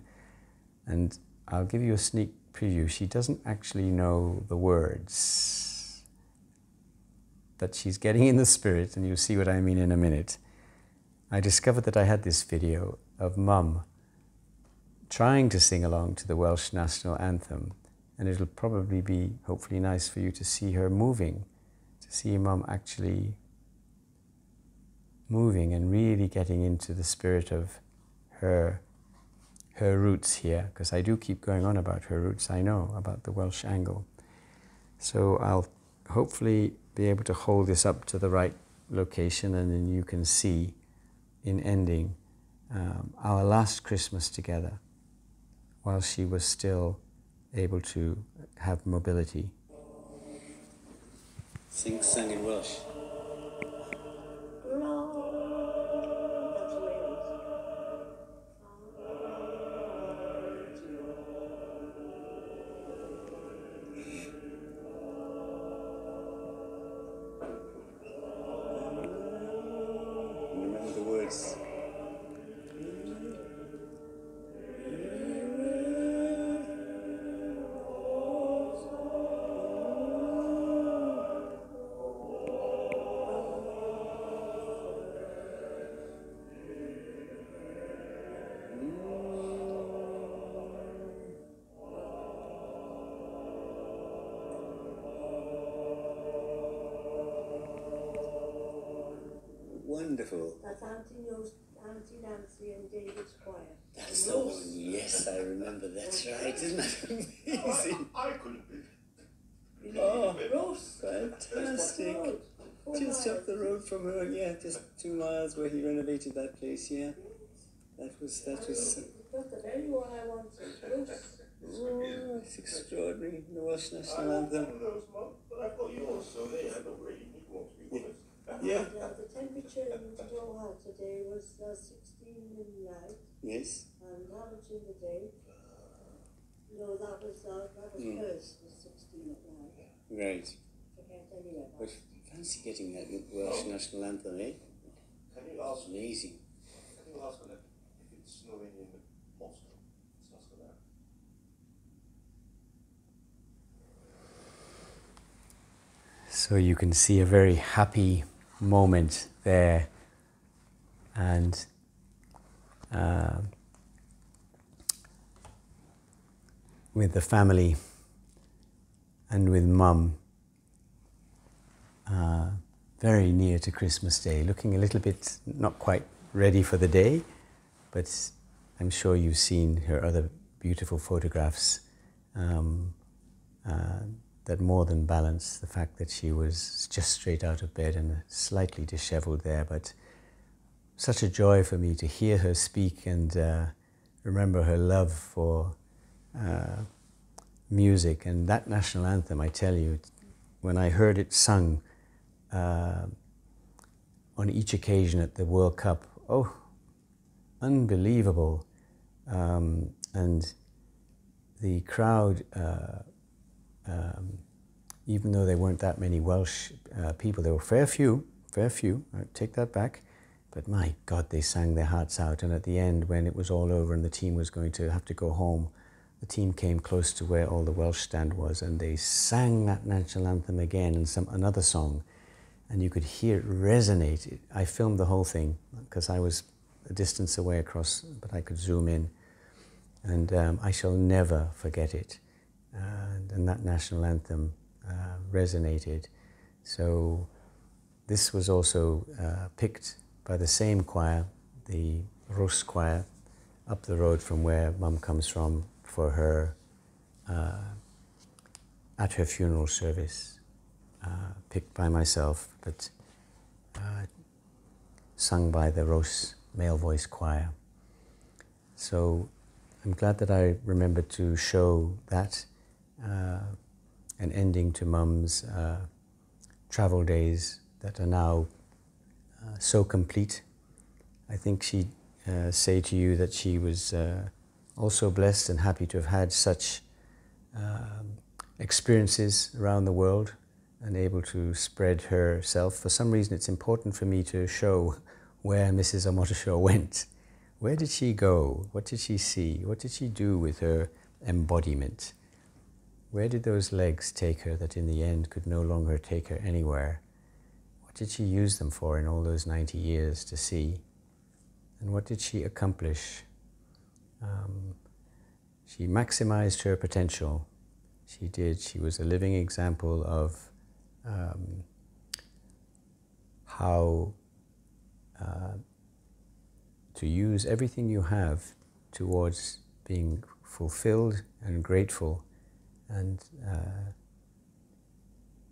And I'll give you a sneak preview. She doesn't actually know the words, but she's getting in the spirit, and you'll see what I mean in a minute. I discovered that I had this video of mum trying to sing along to the Welsh national anthem. And it'll probably be hopefully nice for you to see her moving, to see mum actually moving and really getting into the spirit of her her roots here, because I do keep going on about her roots, I know, about the Welsh angle. So I'll hopefully be able to hold this up to the right location and then you can see in ending um, our last Christmas together while she was still able to have mobility. Sing, sang in Welsh. Wonderful. That's Auntie, knows, Auntie Nancy and David Squire. That's the one. Yes, I remember. That's right. Isn't that oh, amazing? I could have been. Oh, Rhos. fantastic. Just up the road from her, yeah, just two miles where he renovated that place, yeah. That was, that was, Got the very one I wanted. Oh, it's extraordinary. The Welsh National Anthem. One of those, Mum, but I've got yours, so there, I don't really need one to be honest. Yeah. And, uh, the temperature in Doha today was uh, 16 midnight Yes. and average in the day. No, that was uh, that was Mm. first was 16 at night. Right. Forget anyway. But fancy getting that Welsh National Anthem, eh? Can you ask, Amazing. can you ask her if it's snowing in Moscow? Let's ask her that. So you can see a very happy moment there, and uh, with the family and with mum, uh, very near to Christmas Day, looking a little bit not quite ready for the day, but I'm sure you've seen her other beautiful photographs. Um, uh, that more than balanced the fact that she was just straight out of bed and slightly disheveled there. But such a joy for me to hear her speak and uh, remember her love for uh, music and that national anthem. I tell you, when I heard it sung uh, on each occasion at the World Cup, oh, unbelievable! Um, and the crowd. Um, even though there weren't that many Welsh uh, people, there were fair few, fair few, I take that back, but my God, they sang their hearts out. And at the end, when it was all over and the team was going to have to go home, the team came close to where all the Welsh stand was and they sang that national anthem again and some another song. And you could hear it resonate. I filmed the whole thing because I was a distance away across, but I could zoom in. And um, I shall never forget it and, that national anthem uh, resonated. So this was also uh, picked by the same choir, the Rhos choir, up the road from where Mum comes from for her uh, at her funeral service, uh, picked by myself, but uh, sung by the Rhos male voice choir. So I'm glad that I remembered to show that an ending to Mum's uh, travel days that are now uh, so complete. I think she'd uh, say to you that she was uh, also blessed and happy to have had such um, experiences around the world and able to spread herself. For some reason, it's important for me to show where Mrs. Omotoso went. Where did she go? What did she see? What did she do with her embodiment? Where did those legs take her that in the end could no longer take her anywhere? What did she use them for in all those 90 years to see? And what did she accomplish? Um, she maximized her potential. She did. She was a living example of um, how uh, to use everything you have towards being fulfilled and grateful and uh,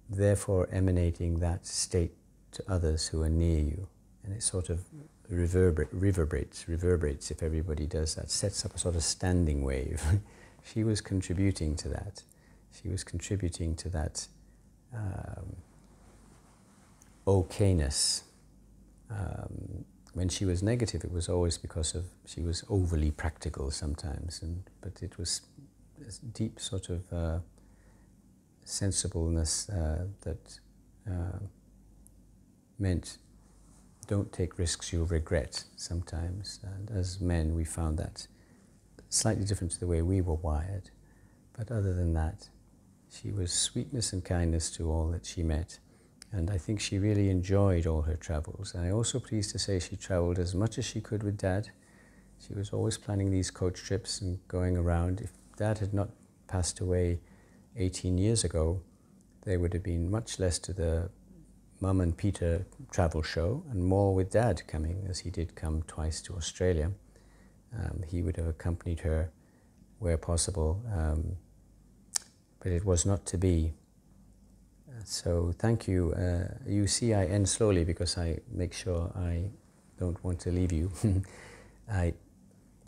therefore emanating that state to others who are near you. And it sort of reverber- reverberates, reverberates if everybody does that, sets up a sort of standing wave. she was contributing to that. She was contributing to that um, okayness. Um, when she was negative, it was always because of she was overly practical sometimes, and but it was this deep sort of uh, sensibleness uh, that uh, meant don't take risks you'll regret sometimes. And as men, we found that slightly different to the way we were wired. But other than that, she was sweetness and kindness to all that she met. And I think she really enjoyed all her travels. And I'm also pleased to say she traveled as much as she could with Dad. She was always planning these coach trips and going around. If Dad had not passed away 18 years ago, there would have been much less to the Mum and Peter travel show and more with Dad coming, as he did come twice to Australia. Um, he would have accompanied her where possible, um, but it was not to be. So thank you. Uh, you see, I end slowly because I make sure I don't want to leave you. I,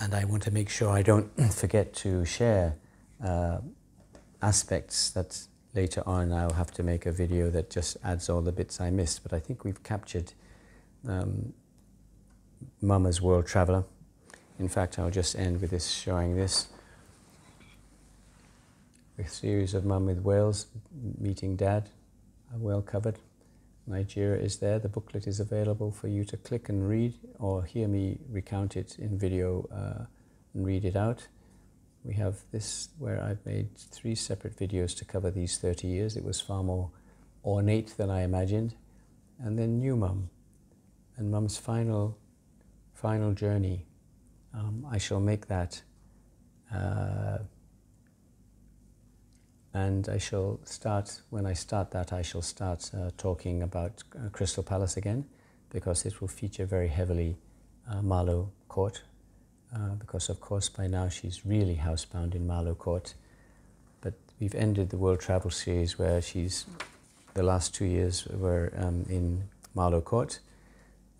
and I want to make sure I don't forget to share uh, aspects that later on I'll have to make a video that just adds all the bits I missed. But I think we've captured um, Mama's World Traveller. In fact, I'll just end with this, showing this. A series of Mum with Wales meeting Dad, well covered. Nigeria is there. The booklet is available for you to click and read or hear me recount it in video uh, and read it out. We have this where I've made three separate videos to cover these 30 years. It was far more ornate than I imagined. And then New Mum and Mum's final, final journey. Um, I shall make that uh, and I shall start, when I start that, I shall start uh, talking about uh, Crystal Palace again because it will feature very heavily uh, Marlow Court. Uh, because, of course, by now she's really housebound in Marlow Court. But we've ended the World Travel Series where she's, the last two years were um, in Marlow Court.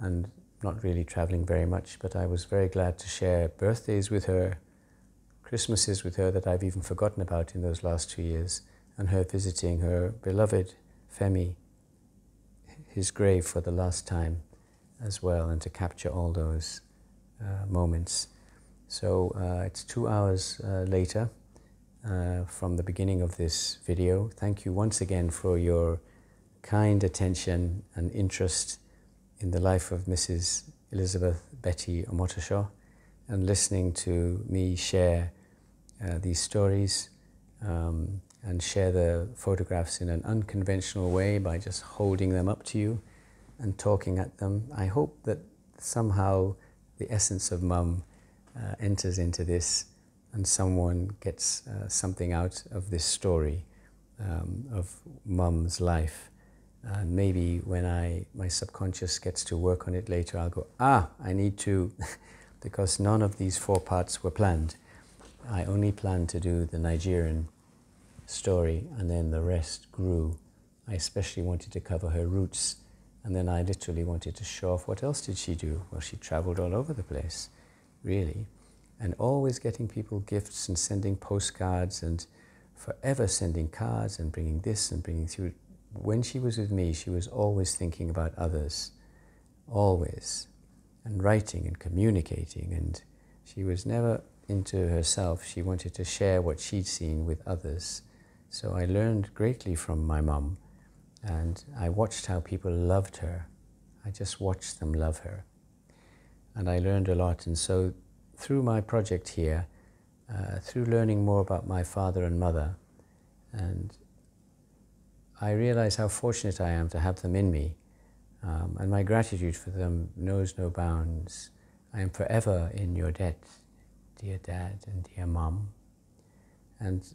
And not really traveling very much, but I was very glad to share birthdays with her Christmases with her that I've even forgotten about in those last two years, and her visiting her beloved Femi, his grave for the last time as well, and to capture all those uh, moments. So uh, it's two hours uh, later uh, from the beginning of this video. Thank you once again for your kind attention and interest in the life of Mrs. Elizabeth Betty Omotoso and listening to me share uh, these stories um, and share the photographs in an unconventional way by just holding them up to you and talking at them. I hope that somehow the essence of mum uh, enters into this and someone gets uh, something out of this story um, of mum's life. And maybe when I, my subconscious gets to work on it later, I'll go, ah, I need to, because none of these four parts were planned. I only planned to do the Nigerian story and then the rest grew. I especially wanted to cover her roots and then I literally wanted to show off what else did she do? Well, she traveled all over the place, really, and always getting people gifts and sending postcards and forever sending cards and bringing this and bringing through. When she was with me, she was always thinking about others, always, and writing and communicating, and she was never into herself. She wanted to share what she'd seen with others. So I learned greatly from my mum, and I watched how people loved her. I just watched them love her. And I learned a lot. And so, through my project here, uh, through learning more about my father and mother, and I realize how fortunate I am to have them in me. Um, and my gratitude for them knows no bounds. I am forever in your debt dear dad and dear mum, and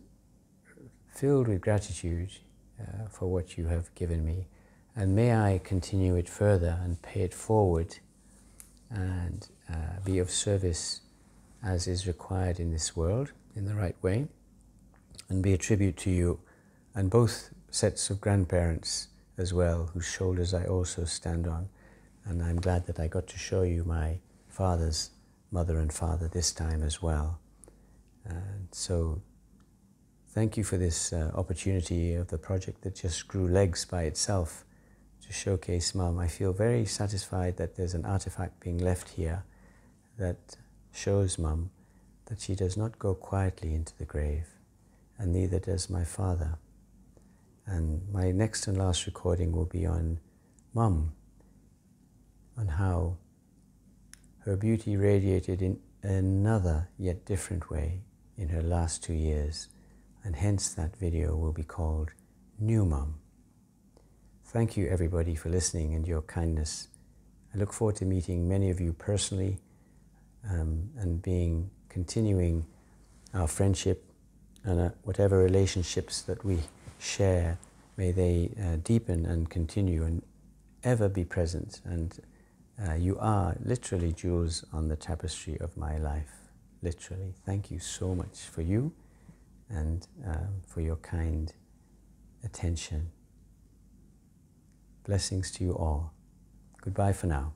filled with gratitude uh, for what you have given me. And may I continue it further and pay it forward and uh, be of service as is required in this world in the right way and be a tribute to you and both sets of grandparents as well, whose shoulders I also stand on. And I'm glad that I got to show you my father's mother and father this time as well. And so thank you for this uh, opportunity of the project that just grew legs by itself to showcase Mum. I feel very satisfied that there's an artifact being left here that shows Mum that she does not go quietly into the grave, and neither does my father. And my next and last recording will be on Mum, on how her beauty radiated in another yet different way in her last two years, and hence that video will be called New Mum. Thank you, everybody, for listening and your kindness. I look forward to meeting many of you personally um, and being continuing our friendship and uh, whatever relationships that we share, may they uh, deepen and continue and ever be present. And uh, you are literally jewels on the tapestry of my life. Literally. Thank you so much for you and um, for your kind attention. Blessings to you all. Goodbye for now.